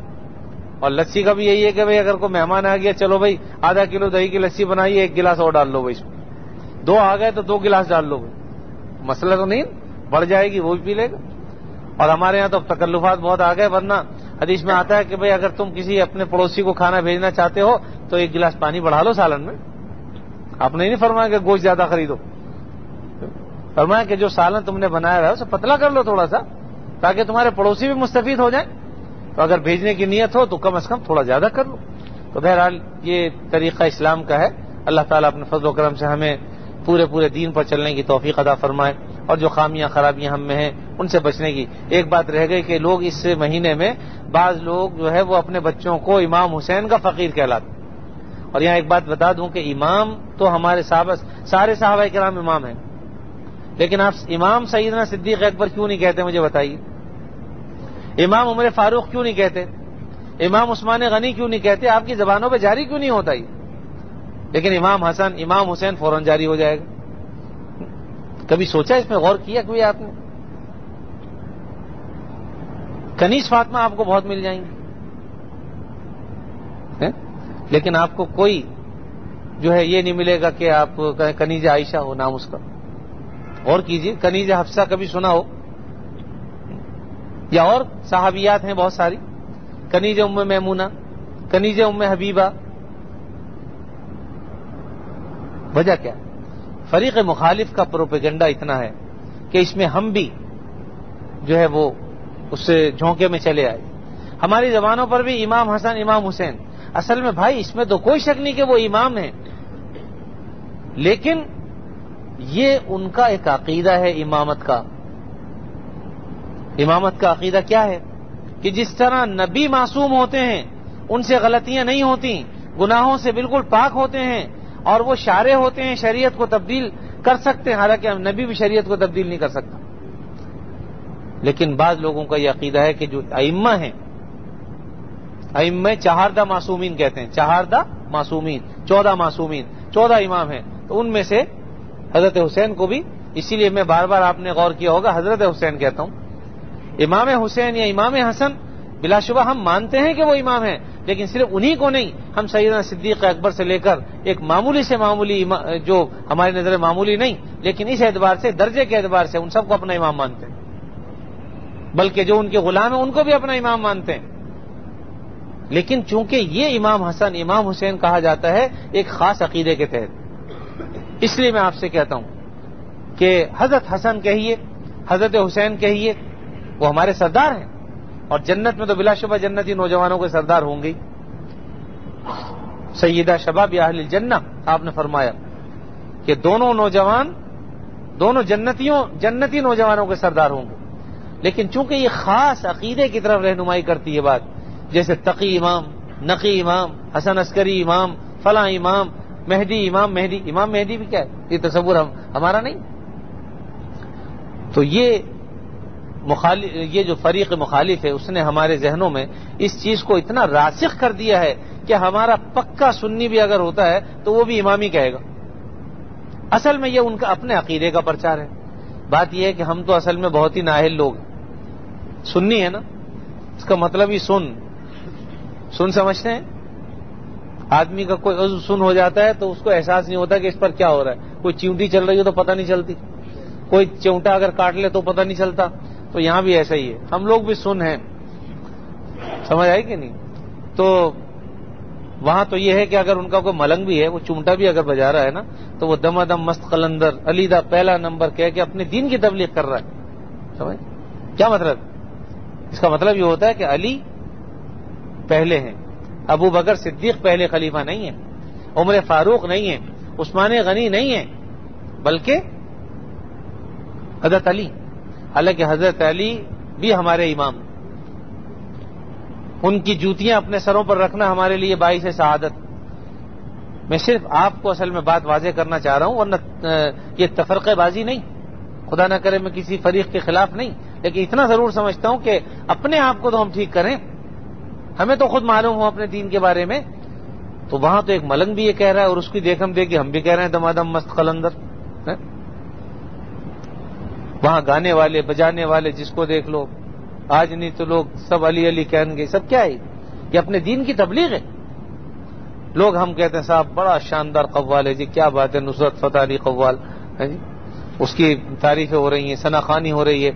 اور لسی کا بھی یہی ہے کہ بھائی اگر کوئی مہمان آ گیا، چلو بھائی آدھا کلو دہی کی لسی بنائیے، ایک گلاس اور ڈال لو بھائی اس میں۔ دو آ گئے تو دو گلاس ڈال لو بھائی مسئلہ تو نہیں، بڑھ جائے گی، وہ بھی پی لے گا۔ اور ہمارے یہاں تو تکلفات بہت آ گئے ورنہ حدیث میں آتا ہے کہ بھائی اگر تم کسی اپنے پڑوسی کو کھانا بھیجنا چاہتے ہو، تو ایک گلاس پانی بڑھا لو سالن میں۔ آپ نے نہیں فرمایا کہ گوشت زیادہ خریدو۔ فرمایا کہ جو سالن تم نے بنایا ہے، اسے پتلا کر لو تھوڑا سا، تاکہ تمہارے پڑوسی بھی مستفید ہو جائیں۔ تو اگر بھیجنے کی نیت ہو تو کم از کم تھوڑا زیادہ کر لو۔ تو بہرحال یہ طریقہ اسلام کا ہے۔ اللہ تعالیٰ اپنے فضل و کرم سے ہمیں پورے پورے دین پر چلنے کی توفیق ادا فرمائے۔ اور جو خامیاں، خرابیاں ہم میں ہیں، ان سے بچنے کی ایک بات رہ گئی کہ لوگ اس مہینے میں بعض لوگ جو ہے وہ اپنے بچوں کو امام حسین کا فقیر کہلاتے اور یہاں ایک بات بتا دوں کہ امام تو ہمارے صحابہ سارے صحابہ کرام امام ہیں۔ لیکن آپ امام سیدنا صدیق اکبر کیوں نہیں کہتے مجھے بتائیے؟ امام عمر فاروق کیوں نہیں کہتے؟ امام عثمان غنی کیوں نہیں کہتے؟ آپ کی زبانوں پہ جاری کیوں نہیں ہوتا یہ؟ لیکن امام حسن امام حسین فوراً جاری ہو جائے گا۔ کبھی سوچا اس میں غور کیا کوئی آپ نے؟ کنیز فاطمہ آپ کو بہت مل جائیں گی لیکن آپ کو کوئی جو ہے یہ نہیں ملے گا کہ آپ کنیز عائشہ ہو، نام اس کا۔ اور کیجیے کنیز حفصہ کبھی سنا ہو؟ یا اور صحابیات ہیں بہت ساری۔ کنیز ام میمونہ کنیز ام حبیبہ۔ وجہ کیا؟ فریق مخالف کا پروپیگنڈا اتنا ہے کہ اس میں ہم بھی جو ہے وہ اس جھونکے میں چلے آئے۔ ہماری زبانوں پر بھی امام حسن، امام حسین۔ اصل میں بھائی، اس میں تو کوئی شک نہیں کہ وہ امام ہیں۔ لیکن یہ ان کا ایک عقیدہ ہے امامت کا۔ امامت کا عقیدہ کیا ہے؟ کہ جس طرح نبی معصوم ہوتے ہیں، ان سے غلطیاں نہیں ہوتی، گناہوں سے بالکل پاک ہوتے ہیں، اور وہ شارے ہوتے ہیں، شریعت کو تبدیل کر سکتے ہیں۔ حالانکہ نبی بھی شریعت کو تبدیل نہیں کر سکتا لیکن بعض لوگوں کا یہ عقیدہ ہے کہ جو ائمہ ہیں ائمہ چہاردہ معصومین کہتے ہیں، چہاردہ معصومین، چودہ معصومین، چودہ امام ہیں۔ تو ان میں سے حضرت حسین کو بھی، اسی لیے میں بار بار آپ نے غور کیا ہوگا، حضرت حسین کہتا ہوں۔ امام حسین یا امام حسن، بلا شبہ ہم مانتے ہیں کہ وہ امام ہیں، لیکن صرف انہی کو نہیں، ہم سیدنا صدیق اکبر سے لے کر ایک معمولی سے معمولی جو ہماری نظر معمولی نہیں، لیکن اس اعتبار سے، درجے کے اعتبار سے، ان سب کو اپنا امام مانتے ہیں۔ بلکہ جو ان کے غلام ہیں، ان کو بھی اپنا امام مانتے ہیں۔ لیکن چونکہ یہ امام حسن، امام حسین کہا جاتا ہے، ایک خاص عقیدے کے تحت۔ اس لیے میں آپ سے کہتا ہوں کہ حضرت حسن کہیے، حضرت حسین کہیے، وہ ہمارے سردار ہیں۔ اور جنت میں تو بلا شبہ جنتی نوجوانوں کے سردار ہوں گے۔ سیدہ شباب اہل جنہ آپ نے فرمایا کہ دونوں نوجوان، دونوں جنتیوں، جنتی نوجوانوں کے سردار ہوں گے۔ لیکن چونکہ یہ خاص عقیدے کی طرف رہنمائی کرتی ہے بات جیسے تقی امام، نقی امام، حسن عسکری امام، فلاں امام، مہدی امام مہدی امام مہدی بھی کیا ہے؟ یہ تصور ہم ہمارا نہیں۔ تو یہ مخالف یہ جو فریق مخالف ہے، اس نے ہمارے ذہنوں میں اس چیز کو اتنا راسخ کر دیا ہے کہ ہمارا پکا سنی بھی اگر ہوتا ہے تو وہ بھی امامی کہے گا۔ اصل میں یہ ان کا اپنے عقیدے کا پرچار ہے۔ بات یہ ہے کہ ہم تو اصل میں بہت ہی نااہل لوگ سننی ہے نا؟ اس کا مطلب ہی سن۔ سن سمجھتے ہیں؟ آدمی کا کوئی عزو سن ہو جاتا ہے تو اس کو احساس نہیں ہوتا کہ اس پر کیا ہو رہا ہے۔ کوئی چیونٹی چل رہی ہے تو پتہ نہیں چلتی۔ کوئی چونٹا اگر کاٹ لے تو پتہ نہیں چلتا۔ تو یہاں بھی ایسا ہی ہے۔ ہم لوگ بھی سن ہیں۔ سمجھ آئی کہ نہیں؟ تو وہاں تو یہ ہے کہ اگر ان کا کوئی ملنگ بھی ہے، وہ چونٹا بھی اگر بجا رہا ہے نا، تو وہ دم دم مست قلندر علیدہ پہلا نمبر کہہ کے اپنے دین کی تبلیغ کر رہا ہے۔ سمجھ؟ کیا مطلب؟ اس کا مطلب یہ ہوتا ہے کہ علی پہلے ہیں۔ ابو بکر صدیق پہلے خلیفہ نہیں ہے عمر فاروق نہیں ہے عثمان غنی نہیں ہے بلکہ حضرت علی۔ حالانکہ حضرت علی بھی ہمارے امام ان کی جوتیاں اپنے سروں پر رکھنا ہمارے لیے باعث سعادت۔ میں صرف آپ کو اصل میں بات واضح کرنا چاہ رہا ہوں، ورنہ یہ تفرق بازی نہیں۔ خدا نہ کرے میں کسی فریق کے خلاف نہیں، لیکن اتنا ضرور سمجھتا ہوں کہ اپنے آپ کو تو ہم ٹھیک کریں۔ ہمیں تو خود معلوم ہو اپنے دین کے بارے میں، تو وہاں تو ایک ملنگ بھی یہ کہہ رہا ہے اور اس کی دیکھ ہم دیکھ ہم بھی کہہ رہے ہیں دمادم مست قلندر ہاں؟ وہاں گانے والے، بجانے والے جس کو دیکھ لو، آج نہیں تو لوگ سب علی علی کہیں گے، سب کیا ہے؟ یہ اپنے دین کی تبلیغ ہے۔ لوگ ہم کہتے ہیں صاحب بڑا شاندار قوال ہے جی کیا بات ہے، نصرت فتح علی قوال ہے جی؟ اس کی تعریفیں ہو رہی ہیں سناخانی ہو رہی ہے،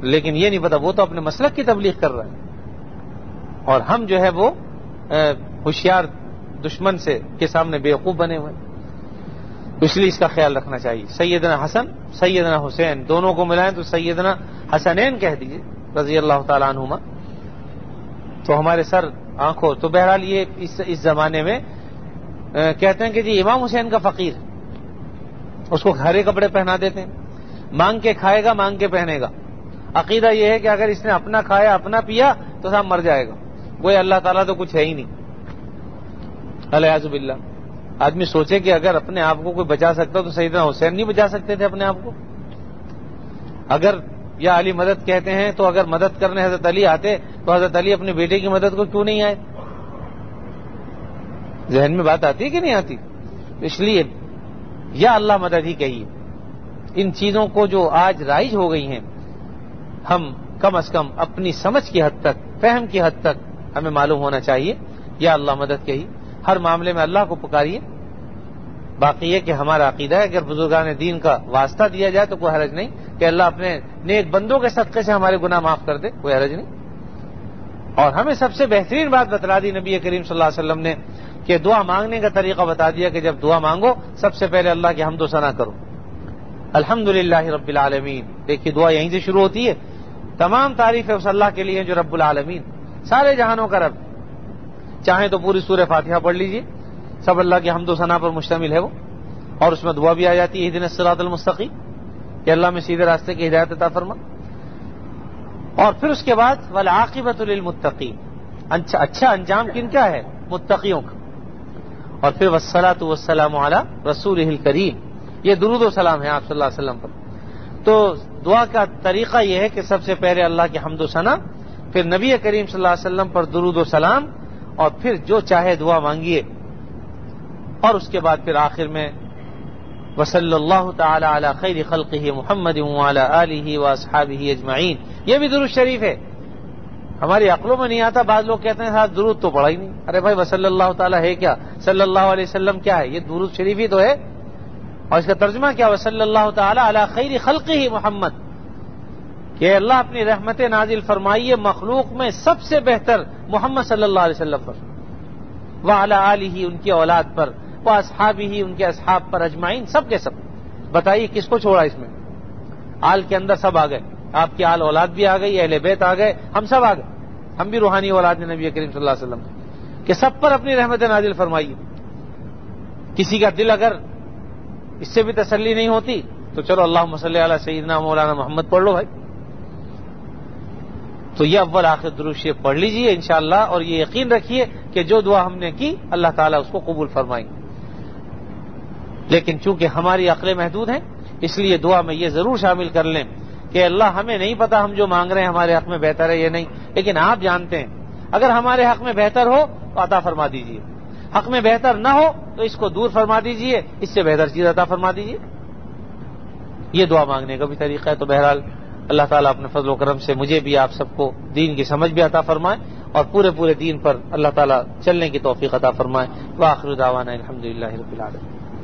لیکن یہ نہیں پتا، وہ تو اپنے مسلک کی تبلیغ کر رہا ہے۔ اور ہم جو ہے وہ ہوشیار دشمن سے، کے سامنے بیوقوف بنے ہوئے۔ اس لیے اس کا خیال رکھنا چاہیے۔ سیدنا حسن، سیدنا حسین، دونوں کو ملائیں تو سیدنا حسنین کہہ دیجیے رضی اللہ تعالیٰ عنہما۔ تو ہمارے سر آنکھوں، تو بہرحال یہ اس اس زمانے میں کہتے ہیں کہ جی امام حسین کا فقیر، اس کو گھرے کپڑے پہنا دیتے ہیں۔ مانگ کے کھائے گا، مانگ کے پہنے گا۔ عقیدہ یہ ہے کہ اگر اس نے اپنا کھایا، اپنا پیا، تو سب مر جائے گا۔ کوئی اللہ تعالیٰ تو کچھ ہے ہی نہیں۔ الحاظ اللہ آدمی سوچے کہ اگر اپنے آپ کو کوئی بچا سکتا تو سیدنا حسین نہیں بچا سکتے تھے اپنے آپ کو۔ اگر یا علی مدد کہتے ہیں تو اگر مدد کرنے حضرت علی آتے تو حضرت علی اپنے بیٹے کی مدد کو کیوں نہیں آئے؟ ذہن میں بات آتی ہے کہ نہیں آتی؟ اس لیے یا اللہ مدد ہی کہیے۔ ان چیزوں کو جو آج رائج ہو گئی ہیں، ہم کم از کم اپنی سمجھ کی حد تک، فہم کی حد تک ہمیں معلوم ہونا چاہیے۔ یا اللہ مدد کہی۔ ہر معاملے میں اللہ کو پکاریے۔ باقی یہ کہ ہمارا عقیدہ ہے اگر بزرگان دین کا واسطہ دیا جائے تو کوئی حرج نہیں کہ اللہ اپنے نیک بندوں کے صدقے سے ہمارے گناہ معاف کر دے، کوئی حرج نہیں۔ اور ہمیں سب سے بہترین بات بتلا دی نبی کریم صلی اللہ علیہ وسلم نے کہ دعا مانگنے کا طریقہ بتا دیا کہ جب دعا مانگو، سب سے پہلے اللہ کے حمد و ثنا کرو۔ الحمد رب العالمین۔ دیکھیے دعا یہیں سے شروع ہوتی ہے۔ تمام تعریف اس اللہ کے لیے جو رب العالمین۔ سارے جہانوں کا رب۔ چاہیں تو پوری سورہ فاتحہ پڑھ لیجیے سب اللہ کے حمد و ثنا پر مشتمل ہے وہ۔ اور اس میں دعا بھی آ جاتی ہے دن اسرات المستقی کہ اللہ میں سیدھے راستے کی ہدایت عطا فرما۔ اور پھر اس کے بعد والعاقبت للمتقین۔ اچھا اچھا انجام کن کا ہے؟ متقیوں کا۔ اور پھر وسلاۃ وسلام علی رسول کریم یہ درود و سلام ہے آپ صلی اللہ علیہ وسلم پر۔ تو دعا کا طریقہ یہ ہے کہ سب سے پہلے اللہ کے حمد و ثنا پھر نبی کریم صلی اللہ علیہ وسلم پر درود و سلام اور پھر جو چاہے دعا مانگیے اور اس کے بعد پھر آخر میں وصلی اللہ تعالی علی خیر خلقہ محمد علیہ و اصحابہ اجمعین۔ یہ بھی درود شریف ہے۔ ہماری عقلوں میں نہیں آتا، بعض لوگ کہتے ہیں صاحب درود تو پڑھا ہی نہیں۔ ارے بھائی، وصلی اللہ تعالیٰ ہے کیا؟ صلی اللہ علیہ وسلم کیا ہے؟ یہ درود شریف ہی تو ہے۔ اور اس کا ترجمہ کیا؟ وصلی اللہ تعالیٰ علی خیر خلق ہی محمد۔ کہ اللہ اپنی رحمت نازل فرمائیے، مخلوق میں سب سے بہتر محمد صلی اللہ علیہ وسلم پر۔ وہ اعلیٰ ہی ان کی اولاد پر وہ اصحاب ہی ان کے اصحاب پر اجمائن سب کے سب۔ بتائیے کس کو چھوڑا اس میں؟ آل کے اندر سب آ گئے۔ آپ کی آل اولاد بھی آ گئی، اہل بیت آ گئے، ہم سب آ گئے۔ ہم بھی روحانی اولاد نے نبی کریم صلی اللہ علیہ وسلم۔ کہ سب پر اپنی رحمت نازل فرمائیے۔ کسی کا دل اگر اس سے بھی تسلی نہیں ہوتی تو چلو اللہ مسلح علیہ سیدنا مولانا محمد پڑھ لو بھائی۔ تو یہ اول آخر دروش پڑھ لیجیے انشاءاللہ اور یہ یقین رکھیے کہ جو دعا ہم نے کی اللہ تعالیٰ اس کو قبول فرمائیں گے لیکن چونکہ ہماری عقلیں محدود ہیں، اس لیے دعا میں یہ ضرور شامل کر لیں کہ اللہ ہمیں نہیں پتا ہم جو مانگ رہے ہیں ہمارے حق میں بہتر ہے یہ نہیں، لیکن آپ جانتے ہیں، اگر ہمارے حق میں بہتر ہو تو عطا فرما دیجیے حق میں بہتر نہ ہو تو اس کو دور فرما دیجیے اس سے بہتر چیز عطا فرما دیجیے یہ دعا مانگنے کا بھی طریقہ ہے تو بہرحال اللہ تعالیٰ اپنے فضل و کرم سے مجھے بھی آپ سب کو دین کی سمجھ بھی عطا فرمائے اور پورے پورے دین پر اللہ تعالیٰ چلنے کی توفیق عطا فرمائے۔ واخر دعوانا الحمد للہ رب العالمین۔